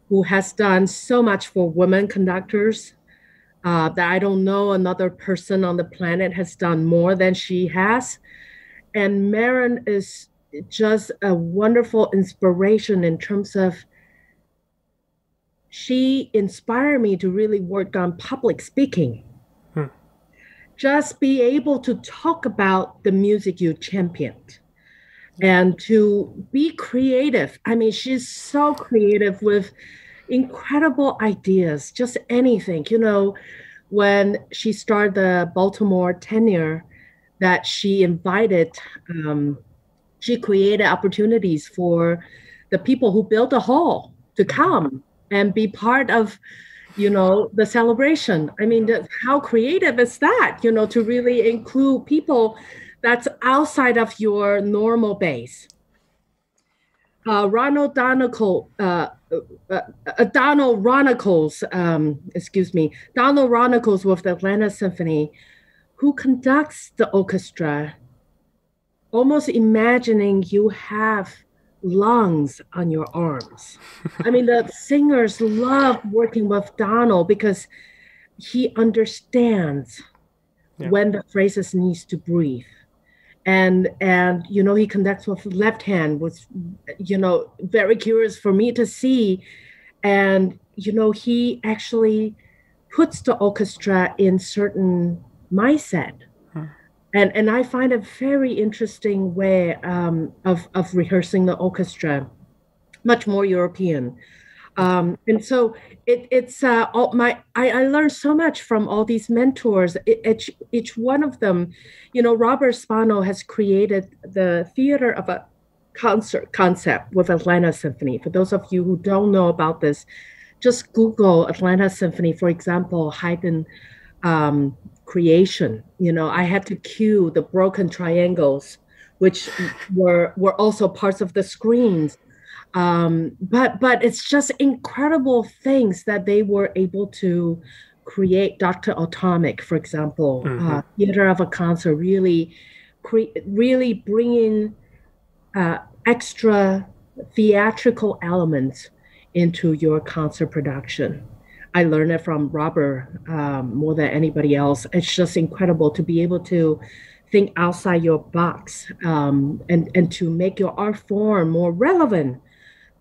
who has done so much for women conductors uh, that I don't know another person on the planet has done more than she has. And Marin is just a wonderful inspiration in terms of she inspired me to really work on public speaking. Hmm. Just be able to talk about the music you championed and to be creative. I mean, she's so creative with incredible ideas, just anything. You know, when she started the Baltimore tenure, that she invited, um, she created opportunities for the people who built the hall to come and be part of you know the celebration. I mean how creative is that you know to really include people that's outside of your normal base? Uh, Ronald Donegal, uh, uh, uh, Donald Runnicles, um, excuse me, Donald Runnicles with the Atlanta Symphony, who conducts the orchestra, almost imagining you have lungs on your arms. I mean, the singers love working with Donald because he understands yeah. when the phrases needs to breathe. And and you know he conducts with left hand was you know very curious for me to see, and you know he actually puts the orchestra in certain mindset and and I find a very interesting way um, of of rehearsing the orchestra, much more European. Um, and so it, it's uh, all my I, I learned so much from all these mentors. It, each, each one of them, you know, Robert Spano has created the theater of a concert concept with Atlanta Symphony. For those of you who don't know about this, just Google Atlanta Symphony, for example, Haydn um, creation. You know, I had to cue the broken triangles, which were were also parts of the screens. Um, but but it's just incredible things that they were able to create. Dr. Atomic, for example, mm-hmm. uh, Theater of a Concert, really, cre- really bringing uh, extra theatrical elements into your concert production. I learned it from Robert um, more than anybody else. It's just incredible to be able to think outside your box um, and, and to make your art form more relevant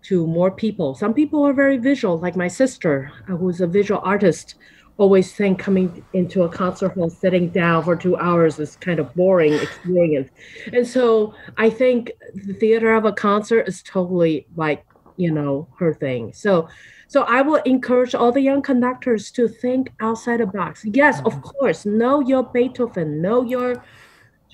to more people. Some people are very visual, like my sister, uh, who's a visual artist, always think coming into a concert hall, sitting down for two hours is kind of boring experience. And so I think the theater of a concert is totally like, you know, her thing. So so I will encourage all the young conductors to think outside the box. Yes, of mm-hmm. course, know your Beethoven, know your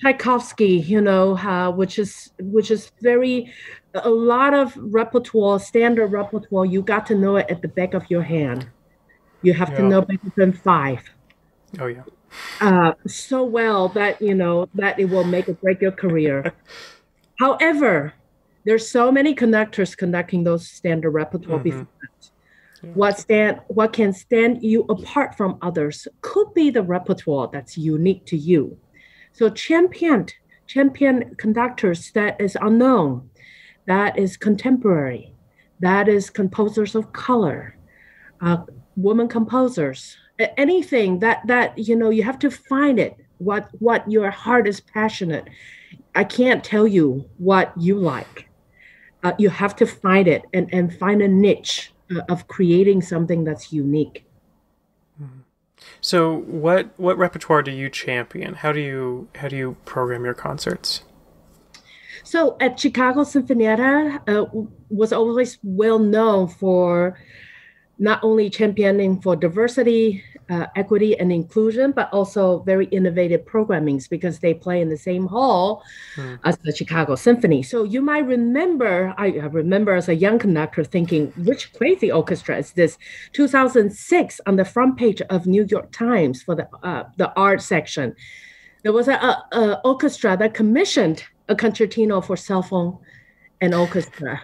Tchaikovsky, you know, uh, which is which is very a lot of repertoire, standard repertoire. You got to know it at the back of your hand. You have yeah. to know Beethoven five. Oh yeah. Uh, so well that you know that it will make or break your career. However, there's so many conductors conducting those standard repertoire mm-hmm. before what stand what can stand you apart from others could be the repertoire that's unique to you. So champion champion conductors that is unknown, that is contemporary, that is composers of color, uh, woman composers, anything that that you know you have to find it what what your heart is passionate. I can't tell you what you like. Uh, you have to find it and, and find a niche uh, of creating something that's unique. Mm-hmm. So, what what repertoire do you champion? How do you how do you program your concerts? So, at Chicago Sinfonietta, uh, was always well known for not only championing for diversity uh, equity and inclusion, but also very innovative programmings because they play in the same hall mm. as the Chicago Symphony. So you might remember, I remember as a young conductor thinking, which crazy orchestra is this? 2006 on the front page of New York Times for the uh, the art section, there was a, a, a orchestra that commissioned a concertino for cell phone and orchestra.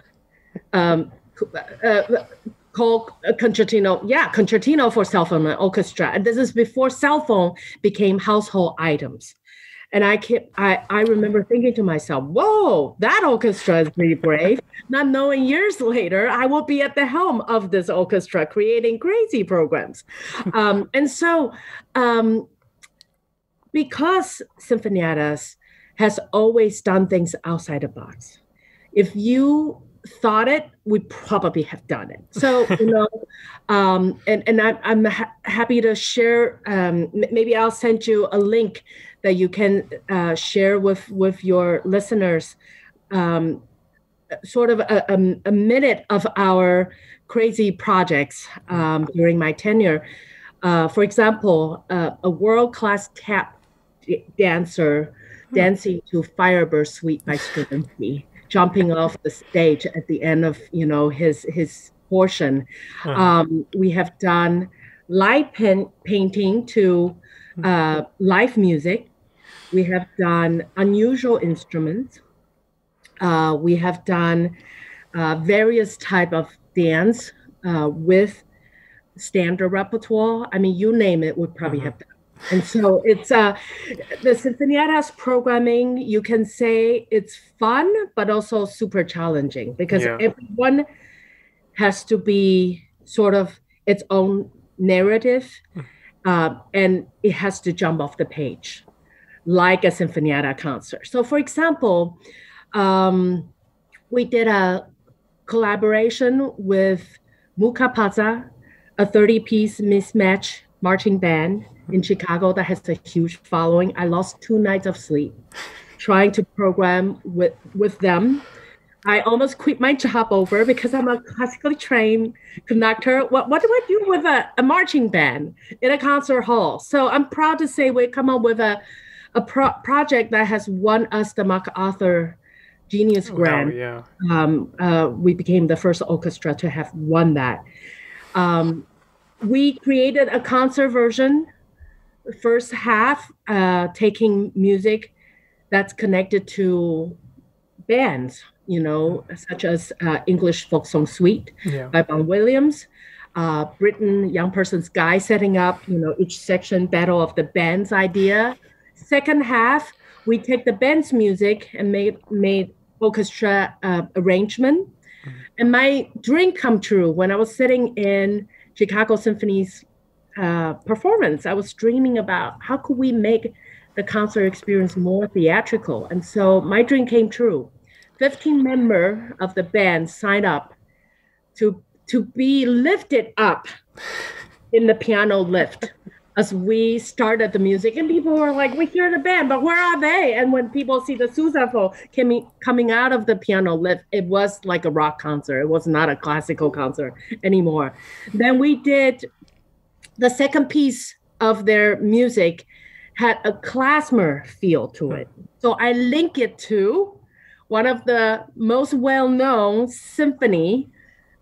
Um, uh, called concertino. Yeah, concertino for cell phone and orchestra. And this is before cell phone became household items. And I kept, I, I remember thinking to myself, whoa, that orchestra is pretty brave. Not knowing years later, I will be at the helm of this orchestra creating crazy programs. um, and so, um, because Sinfoniettas has always done things outside the box, if you thought it, we probably have done it. So, you know, um, and, and I, I'm ha- happy to share. Um, maybe I'll send you a link that you can uh, share with, with your listeners, um, sort of a, a, a, minute of our crazy projects um, during my tenure. Uh, for example, uh, a world class tap dancer hmm. dancing to Firebird Suite by Stravinsky jumping off the stage at the end of you know his his portion. Huh. Um, we have done light pen, painting to uh, live music. We have done unusual instruments. Uh, we have done uh, various type of dance uh, with standard repertoire. I mean, you name it, we probably uh-huh. have done. And so it's uh, the Sinfoniettas programming, you can say it's fun, but also super challenging because yeah. everyone has to be sort of its own narrative uh, and it has to jump off the page like a Sinfonietta concert. So, for example, um, we did a collaboration with Mucca Pazza, a 30 piece mismatch marching band in Chicago that has a huge following. I lost two nights of sleep trying to program with with them I almost quit my job over because I'm a classically trained conductor. What, what do I do with a, a marching band in a concert hall? So I'm proud to say we come up with a, a pro- project that has won us the MacArthur Genius Grant. Oh, yeah. Um, uh, we became the first orchestra to have won that. Um, we created a concert version, first half, uh, taking music that's connected to bands, you know, such as uh, English Folk Song Suite Yeah. by Vaughan Williams, uh, Britten Young Person's Guy setting up, you know, each section battle of the bands idea. Second half, we take the band's music and made made orchestra uh, arrangement. And my dream come true when I was sitting in Chicago Symphony's uh, performance. I was dreaming about how could we make the concert experience more theatrical. And so my dream came true. 15 member of the band signed up to to be lifted up in the piano lift as we started the music and people were like we hear the band but where are they and when people see the sousaphone coming coming out of the piano lift it was like a rock concert it was not a classical concert anymore then we did the second piece of their music had a klezmer feel to it. So i link it to one of the most well-known symphony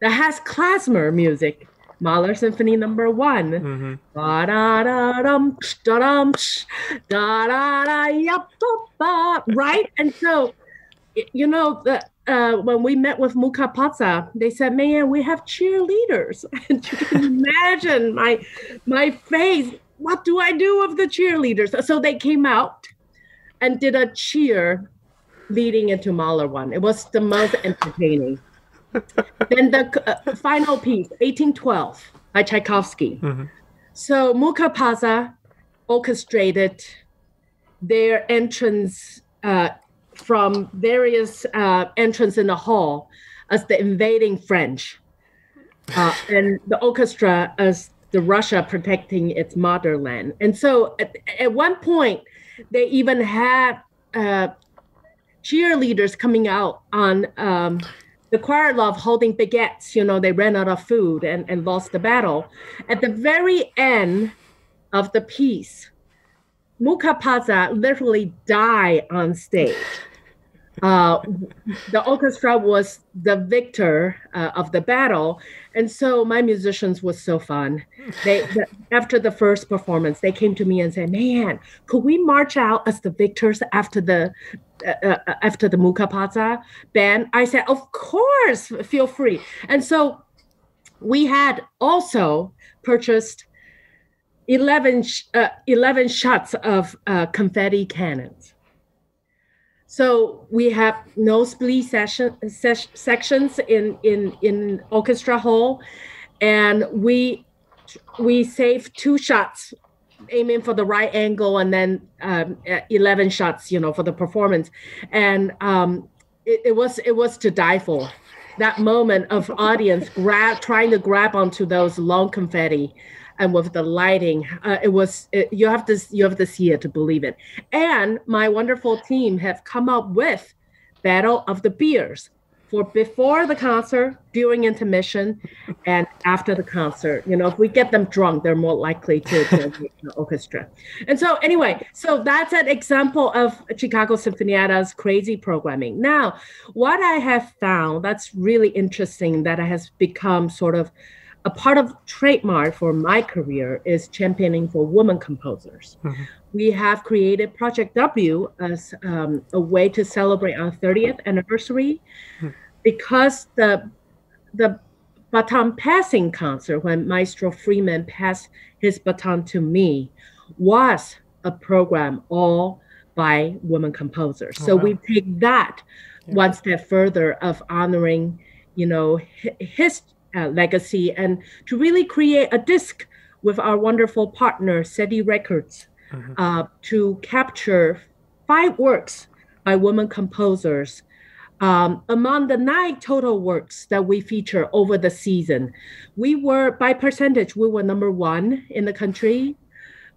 that has klezmer music, Mahler Symphony Number One. hmm Da-da-da-dum, da-dum, da-da-da-yup-da-ba, Right, and so you know the. Uh, when we met with Mucca Pazza, they said, "Man, we have cheerleaders." And you can imagine my my face. What do I do with the cheerleaders? So they came out and did a cheer leading into Mahler one. It was the most entertaining. then the uh, final piece, 1812 by Tchaikovsky. Mhm. So Mucca Pazza orchestrated their entrance uh, from various uh, entrance in the hall as the invading French, uh, and the orchestra as the Russia protecting its motherland. And so at, at one point, they even had uh, cheerleaders coming out on um, the choir love holding baguettes. You know, they ran out of food and, and lost the battle. At the very end of the piece, Mucca Pazza literally died on stage. Uh, the orchestra was the victor uh, of the battle, and so my musicians was so fun. They the, after the first performance, they came to me and said, "Man, could we march out as the victors after the uh, uh, after the Mucca Pazza band?" I said, "Of course, feel free." And so we had also purchased 11, uh, 11 shots of uh, confetti cannons. So we have nosebleed session, ses- sections in, in, in orchestra hall, and we we save two shots, aiming for the right angle, and then um, uh, 11 shots, you know, for the performance. And um, it, it was it was to die for. That moment of audience grab trying to grab onto those long confetti and with the lighting uh, it was it, you have to you have to see it to believe it. And my wonderful team have come up with battle of the beers for before the concert during intermission and after the concert. You know if we get them drunk they're more likely to, to the orchestra. And so anyway so that's an example of chicago sinfonietta's crazy programming. Now what i have found that's really interesting that has become sort of a part of trademark for my career is championing for women composers. Mhm. We have created Project W as um, a way to celebrate our 30th anniversary Hmm. because the the baton passing concert when Maestro Freeman passed his baton to me was a program all by women composers. Oh, so wow. we take that Yeah. one step further of honoring, you know, hi- his uh, legacy and to really create a disc with our wonderful partner, Cedille Records, Mhm. uh, to capture five works by women composers. Um, among the nine total works that we feature over the season, we were, by percentage, we were number one in the country.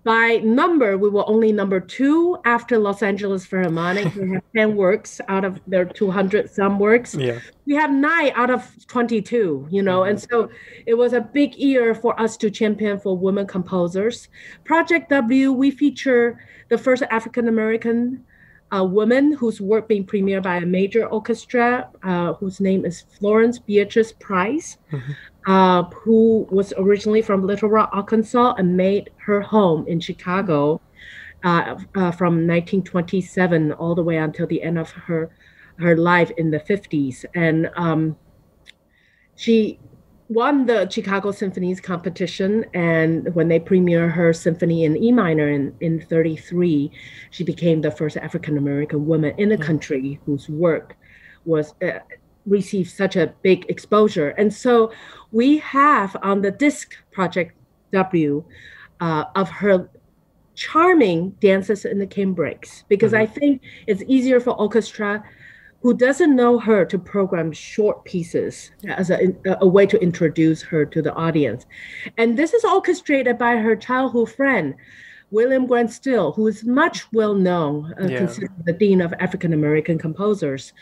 By number, we were only number two after Los Angeles Philharmonic. we have 10 works out of their 200 some works. Yeah. We have nine out of 22, you know, mm-hmm. and so it was a big year for us to champion for women composers. Project W, we feature the first African American a woman whose work being premiered by a major orchestra, uh, whose name is Florence Beatrice Price, mm-hmm. Uh, who was originally from Little Rock, Arkansas, and made her home in Chicago uh, uh from 1927 all the way until the end of her her life in the 50s. And um, she won the Chicago Symphonies competition, and when they premiered her symphony in E minor in, in 33, she became the first African American woman in the mm. country whose work was uh, received such a big exposure. And so we have on the disc project W uh, of her charming dances in the canebrakes because mm-hmm. I think it's easier for orchestra who doesn't know her to program short pieces as a, a way to introduce her to the audience. And this is orchestrated by her childhood friend, William Grant Still, who is much well known, uh, yeah. considered the dean of African American composers.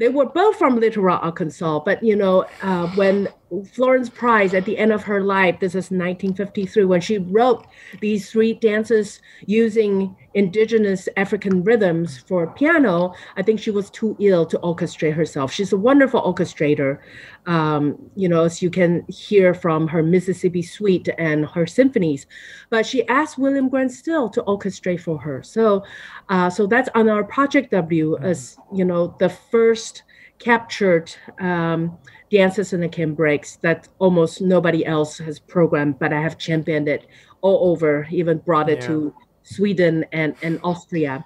They were both from Little Rock, Arkansas, but you know, uh, when Florence Price, at the end of her life, this is 1953, when she wrote these three dances using indigenous African rhythms for piano, I think she was too ill to orchestrate herself. She's a wonderful orchestrator, um, you know, as you can hear from her Mississippi Suite and her symphonies. But she asked William Grant Still to orchestrate for her. So, uh, so that's on our Project W as you know the first captured. Um, dances in the canebrakes that almost nobody else has programmed, but I have championed it all over, even brought it yeah. to Sweden and, and Austria.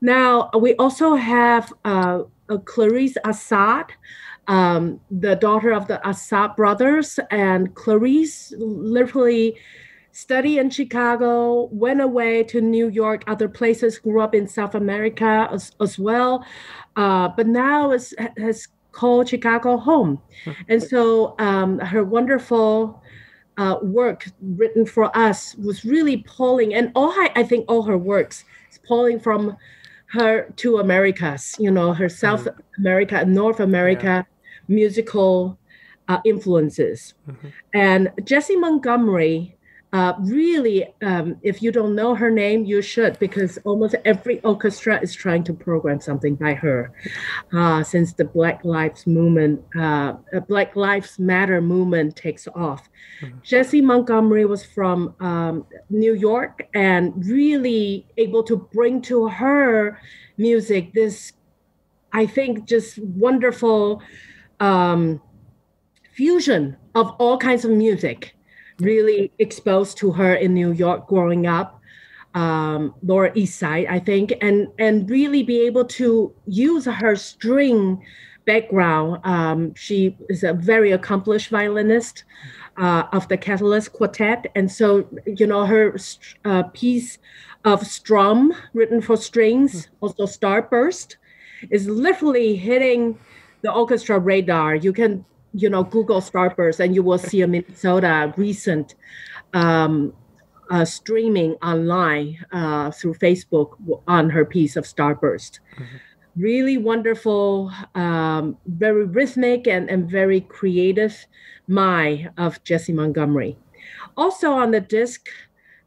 Now, we also have uh, Clarice Assad, um, the daughter of the Assad brothers. And Clarice literally studied in Chicago, went away to New York, other places, grew up in South America as, as well. Uh, but now is, has called Chicago home. and so um, her wonderful uh, work written for us was really pulling, and all I, I think all her works is pulling from her two Americas, you know, her South mm America and North America yeah. musical uh, influences. Mm-hmm. And Jessie Montgomery uh, really, um, if you don't know her name, you should, because almost every orchestra is trying to program something by her. Uh, since the Black Lives Movement, uh, uh Black Lives Matter movement takes off, mm-hmm. Jessie Montgomery was from um, New York and really able to bring to her music this, I think, just wonderful um, fusion of all kinds of music really exposed to her in New York growing up, um, Lower East Side, I think, and and really be able to use her string background. Um, she is a very accomplished violinist uh, of the Catalyst Quartet, and so you know her uh, piece of Strum written for strings, also Starburst, is literally hitting the orchestra radar. You can you know, Google Starburst, and you will see a Minnesota recent um, uh, streaming online uh, through Facebook on her piece of Starburst. Mm-hmm. Really wonderful, um, very rhythmic and, and very creative My of Jessie Montgomery. Also on the disc,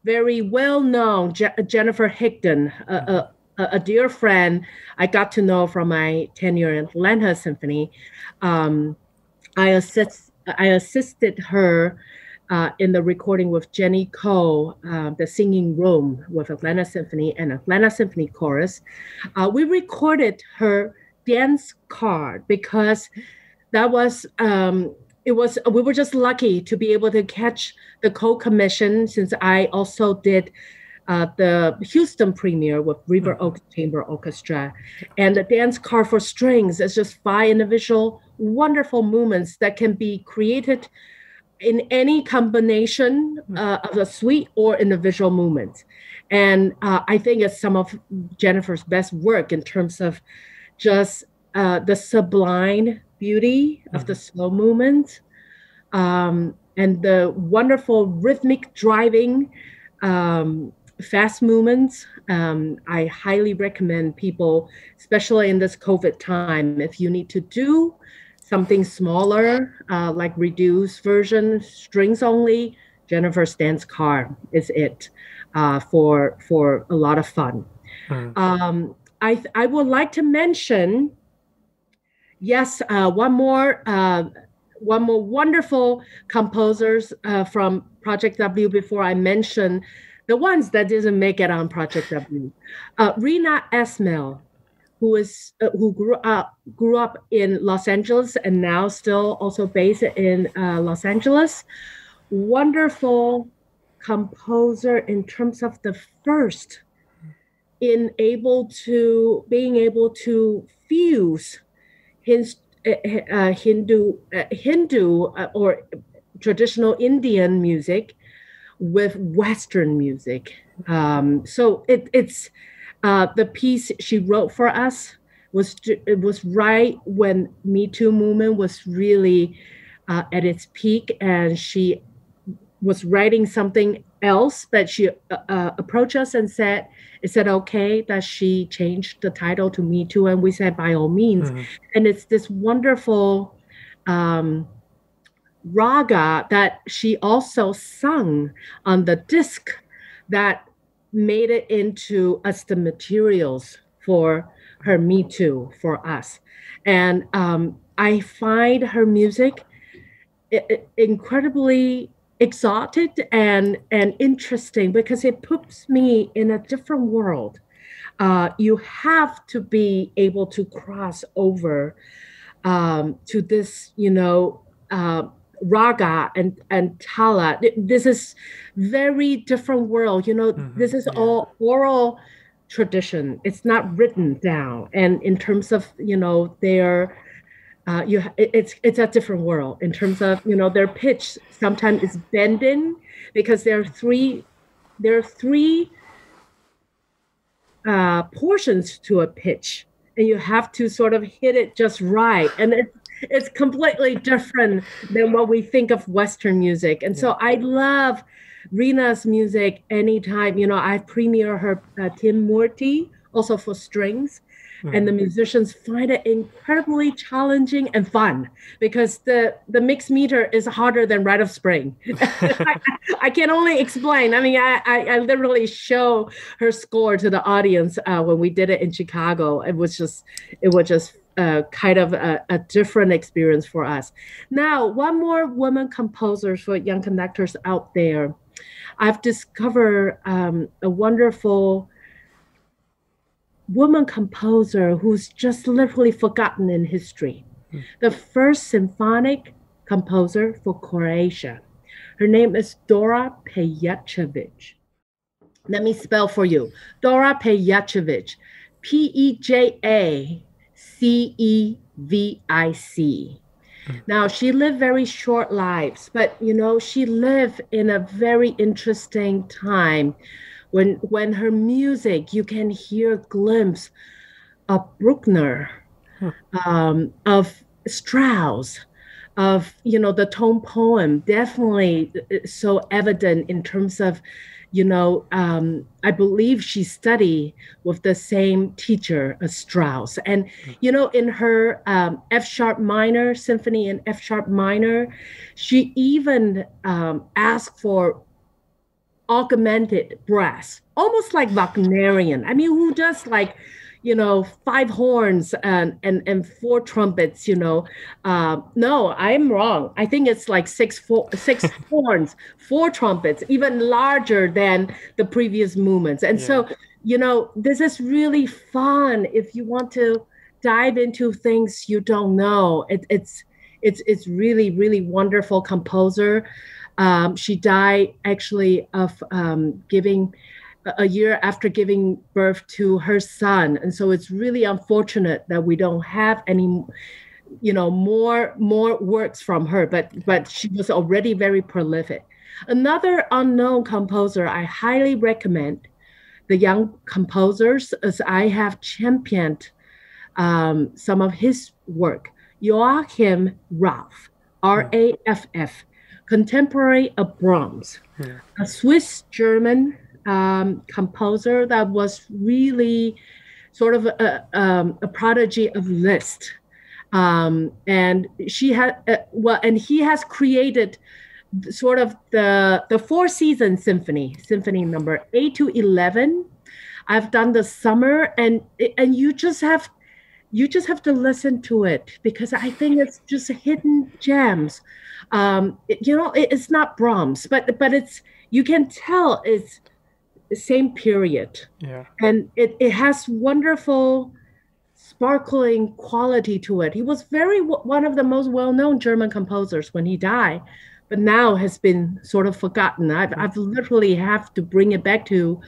very well known Je- Jennifer Higdon, a, a, a, dear friend I got to know from my tenure in Atlanta Symphony. Um, I assist I assisted her uh, in the recording with Jennifer Koh, uh, the singing room with Atlanta Symphony and Atlanta Symphony Chorus. Uh, we recorded her dance card because that was um, it was we were just lucky to be able to catch the co-commission since I also did uh, the Houston premiere with River mm-hmm. Oaks Chamber Orchestra. And the dance card for strings is just five individual wonderful movements that can be created in any combination mm-hmm. uh, of a suite or individual movement. And uh, I think it's some of Jennifer's best work in terms of just uh, the sublime beauty mm-hmm. of the mm-hmm. slow movement um, and the wonderful rhythmic driving um, fast movements. Um, I highly recommend people, especially in this COVID time, if you need to do something smaller, uh, like reduced version, strings only, Jennifer Dance Car is it uh, for for a lot of fun. Mm. Um, I I would like to mention, yes, uh, one more uh, one more wonderful composers uh, from Project W before I mention the ones that didn't make it on Project W. Uh, Reena Esmail, who is uh, who grew up grew up in Los Angeles and now still also based in uh, Los Angeles. Wonderful composer in terms of the first in able to being able to fuse his uh, Hindu uh, Hindu uh, or traditional Indian music with Western music. Um, so it, it's uh, the piece she wrote for us was it was right when Me Too movement was really uh, at its peak, and she was writing something else. But she uh, uh, approached us and said, "Is it okay that she changed the title to Me Too?" And we said, "By all means." Mm-hmm. And it's this wonderful. Um, raga that she also sung on the disc that made it into us the materials for her Me Too for us. And um, I find her music incredibly exalted and, and interesting because it puts me in a different world. Uh, you have to be able to cross over um, to this, you know, uh, raga and and tala. This is very different world you know mm-hmm. this is yeah. all oral tradition. It's not written down. And in terms of you know their uh, you it's it's a different world. In terms of you know their pitch sometimes is bending because there are three there are three uh, portions to a pitch. And you have to sort of hit it just right. And it's it's completely different than what we think of Western music. And yeah. so I love Reena's music anytime. You know, I premiere her uh, Teen Murti also for strings. Mm-hmm. And the musicians find it incredibly challenging and fun because the the mix meter is harder than Rite of Spring. I, I, can only explain. I mean, I, I, I literally show her score to the audience uh, when we did it in Chicago. It was just it was just uh, kind of a, a, different experience for us. Now, one more woman composer for young conductors out there. I've discovered um, a wonderful woman composer who's just literally forgotten in history. Mm. The first symphonic composer for Croatia. Her name is Dora Pejacevic. Let me spell for you. Dora Pejacevic. P E J A C E V I C. Now, she lived very short lives, but you know, she lived in a very interesting time when when her music you can hear a glimpse of Bruckner, huh. um, of Strauss, of you know the tone poem definitely uh, so evident in terms of you know, um, I believe she studied with the same teacher as Strauss. And, you know, in her um, F sharp minor symphony in F sharp minor, she even um, asked for augmented brass, almost like Wagnerian. I mean, who does like you know, five horns and and and four trumpets. You know, uh, no, I'm wrong. I think it's like six four six horns, four trumpets, even larger than the previous movements. And yeah. so, you know, this is really fun if you want to dive into things you don't know. It, it's it's it's really really wonderful composer. Um, she died actually of um, giving a year after giving birth to her son and so it's really unfortunate that we don't have any you know more more works from her but but she was already very prolific another unknown composer i highly recommend the young composers as i have championed um, some of his work joachim raff r-a-f-f contemporary of brahms yeah. a swiss german um, composer that was really sort of a, um, a prodigy of Liszt. Um, and she had, uh, well, and he has created sort of the the four season symphony, symphony number eight to eleven. I've done the summer, and and you just have you just have to listen to it because I think it's just hidden gems. Um, it, you know, it, it's not Brahms, but but it's you can tell it's the same period. Yeah. And it, it has wonderful sparkling quality to it. He was very one of the most well-known German composers when he died, but now has been sort of forgotten. I've, I've literally have to bring it back to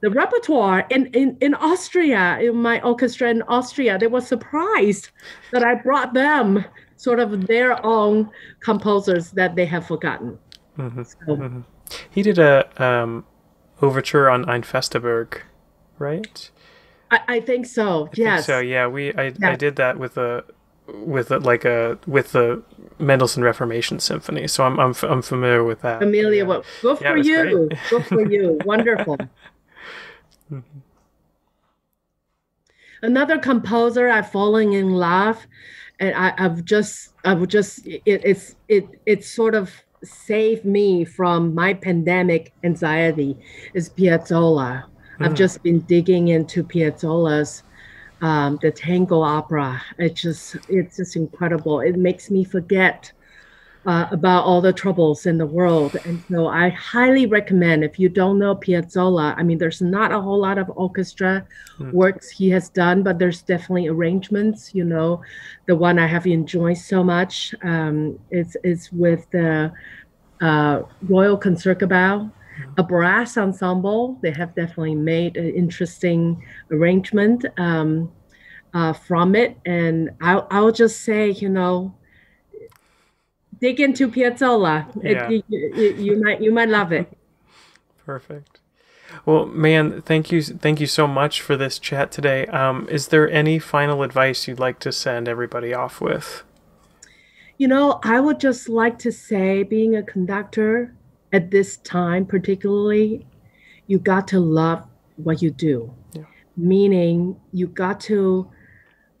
the repertoire in, in, in Austria, in my orchestra in Austria, they were surprised that I brought them sort of their own composers that they have forgotten. Mm-hmm. So, mm-hmm. He did a um, overture on Ein feste Burg, right? I, I think so. I yes. Think so yeah, we I, yeah. I did that with a with a, like a with the Mendelssohn Reformation Symphony. So I'm I'm, I'm familiar with that. Familiar yeah. with good for yeah, you. good for you. Wonderful. Mm-hmm. Another composer I've fallen in love, and I, have just I've just it, it's it it's sort of saved me from my pandemic anxiety is Piazzolla. Mm. I've just been digging into Piazzolla's um, the tango opera. It just it's just incredible. It makes me forget uh, about all the troubles in the world. And so I highly recommend if you don't know Piazzolla, I mean, there's not a whole lot of orchestra mm. works he has done, but there's definitely arrangements. You know, the one I have enjoyed so much um, is, is with the uh, Royal Concertgebouw. Hmm. A brass ensemble. They have definitely made an interesting arrangement um, uh, from it. And I'll, I'll just say, you know, dig into Piazzolla. Yeah. It, you, you, you, might you might love it. Perfect. Well, man, thank you, thank you so much for this chat today. Um, is there any final advice you'd like to send everybody off with? You know, I would just like to say, being a conductor at this time, particularly, you got to love what you do. Yeah. Meaning, you got to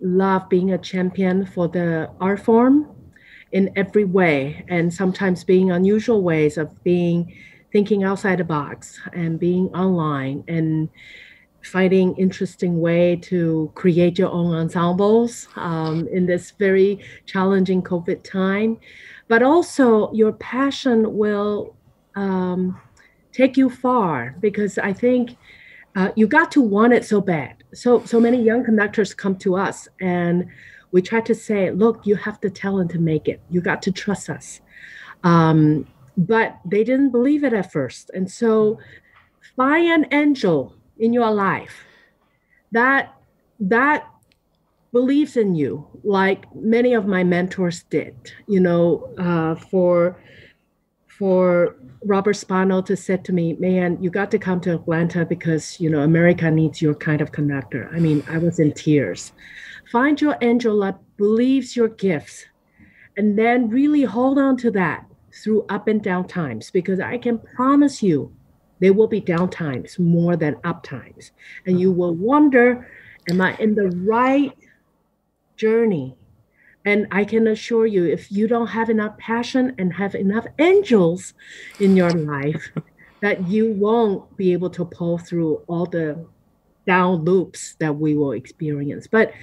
love being a champion for the art form in every way and sometimes being unusual ways of being thinking outside the box and being online and finding interesting way to create your own ensembles um, in this very challenging covid time. But also your passion will um, take you far because i think uh, you got to want it so bad. So so many young conductors come to us and we try to say, look, you have the talent to make it. You got to trust us. Um, but they didn't believe it at first. And so find an angel in your life that that believes in you, like many of my mentors did. You know, uh, for for Robert Spano to say to me, "Man, you got to come to Atlanta because you know America needs your kind of conductor." I mean, I was in tears. Find your angel that believes your gifts and then really hold on to that through up and down times because I can promise you there will be down times more than up times. And you will wonder, am I in the right journey? And I can assure you, if you don't have enough passion and have enough angels in your life, that you won't be able to pull through all the down loops that we will experience. But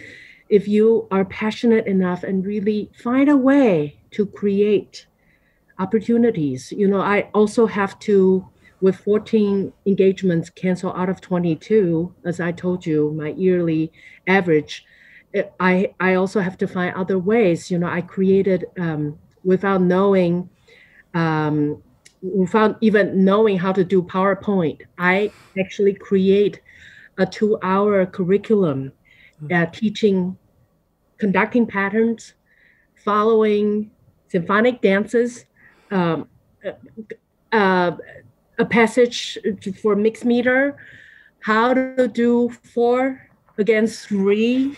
if you are passionate enough and really find a way to create opportunities. You know, I also have to, with 14 engagements cancel out of 22, as I told you, my yearly average, eh, I, I also have to find other ways. You know, I created um, without knowing, um, without even knowing how to do PowerPoint, I actually create a two hour curriculum uh, teaching conducting patterns, following symphonic dances, um, uh, a passage for mixed meter, how to do four against three,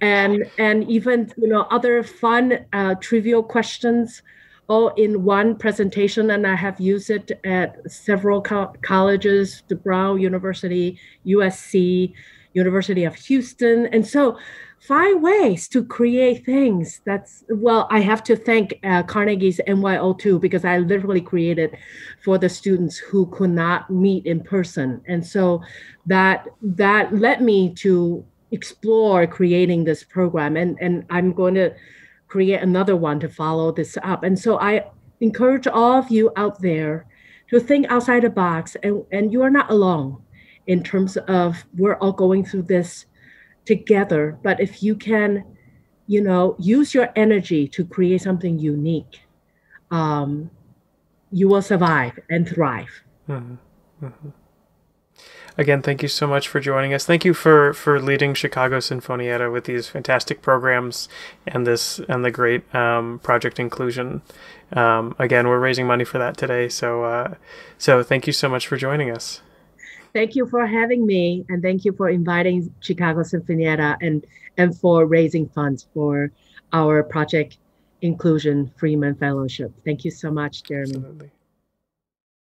and and even you know other fun uh, trivial questions all in one presentation, and I have used it at several co- colleges, the Brown University, USC, University of Houston. And so find ways to create things. That's, well, I have to thank uh, Carnegie's NYO2 because I literally created for the students who could not meet in person. And so that, that led me to explore creating this program. And, and I'm going to create another one to follow this up. And so I encourage all of you out there to think outside the box and, and you are not alone in terms of we're all going through this together. But if you can, you know, use your energy to create something unique, um, you will survive and thrive. Mm-hmm. Mm-hmm. Again, thank you so much for joining us. Thank you for for leading Chicago Sinfonietta with these fantastic programs and this and the great um, project inclusion. Um, again, we're raising money for that today, so uh, so thank you so much for joining us. Thank you for having me, and thank you for inviting Chicago Sinfonietta and and for raising funds for our project inclusion Freeman Fellowship. Thank you so much, Jeremy. Absolutely.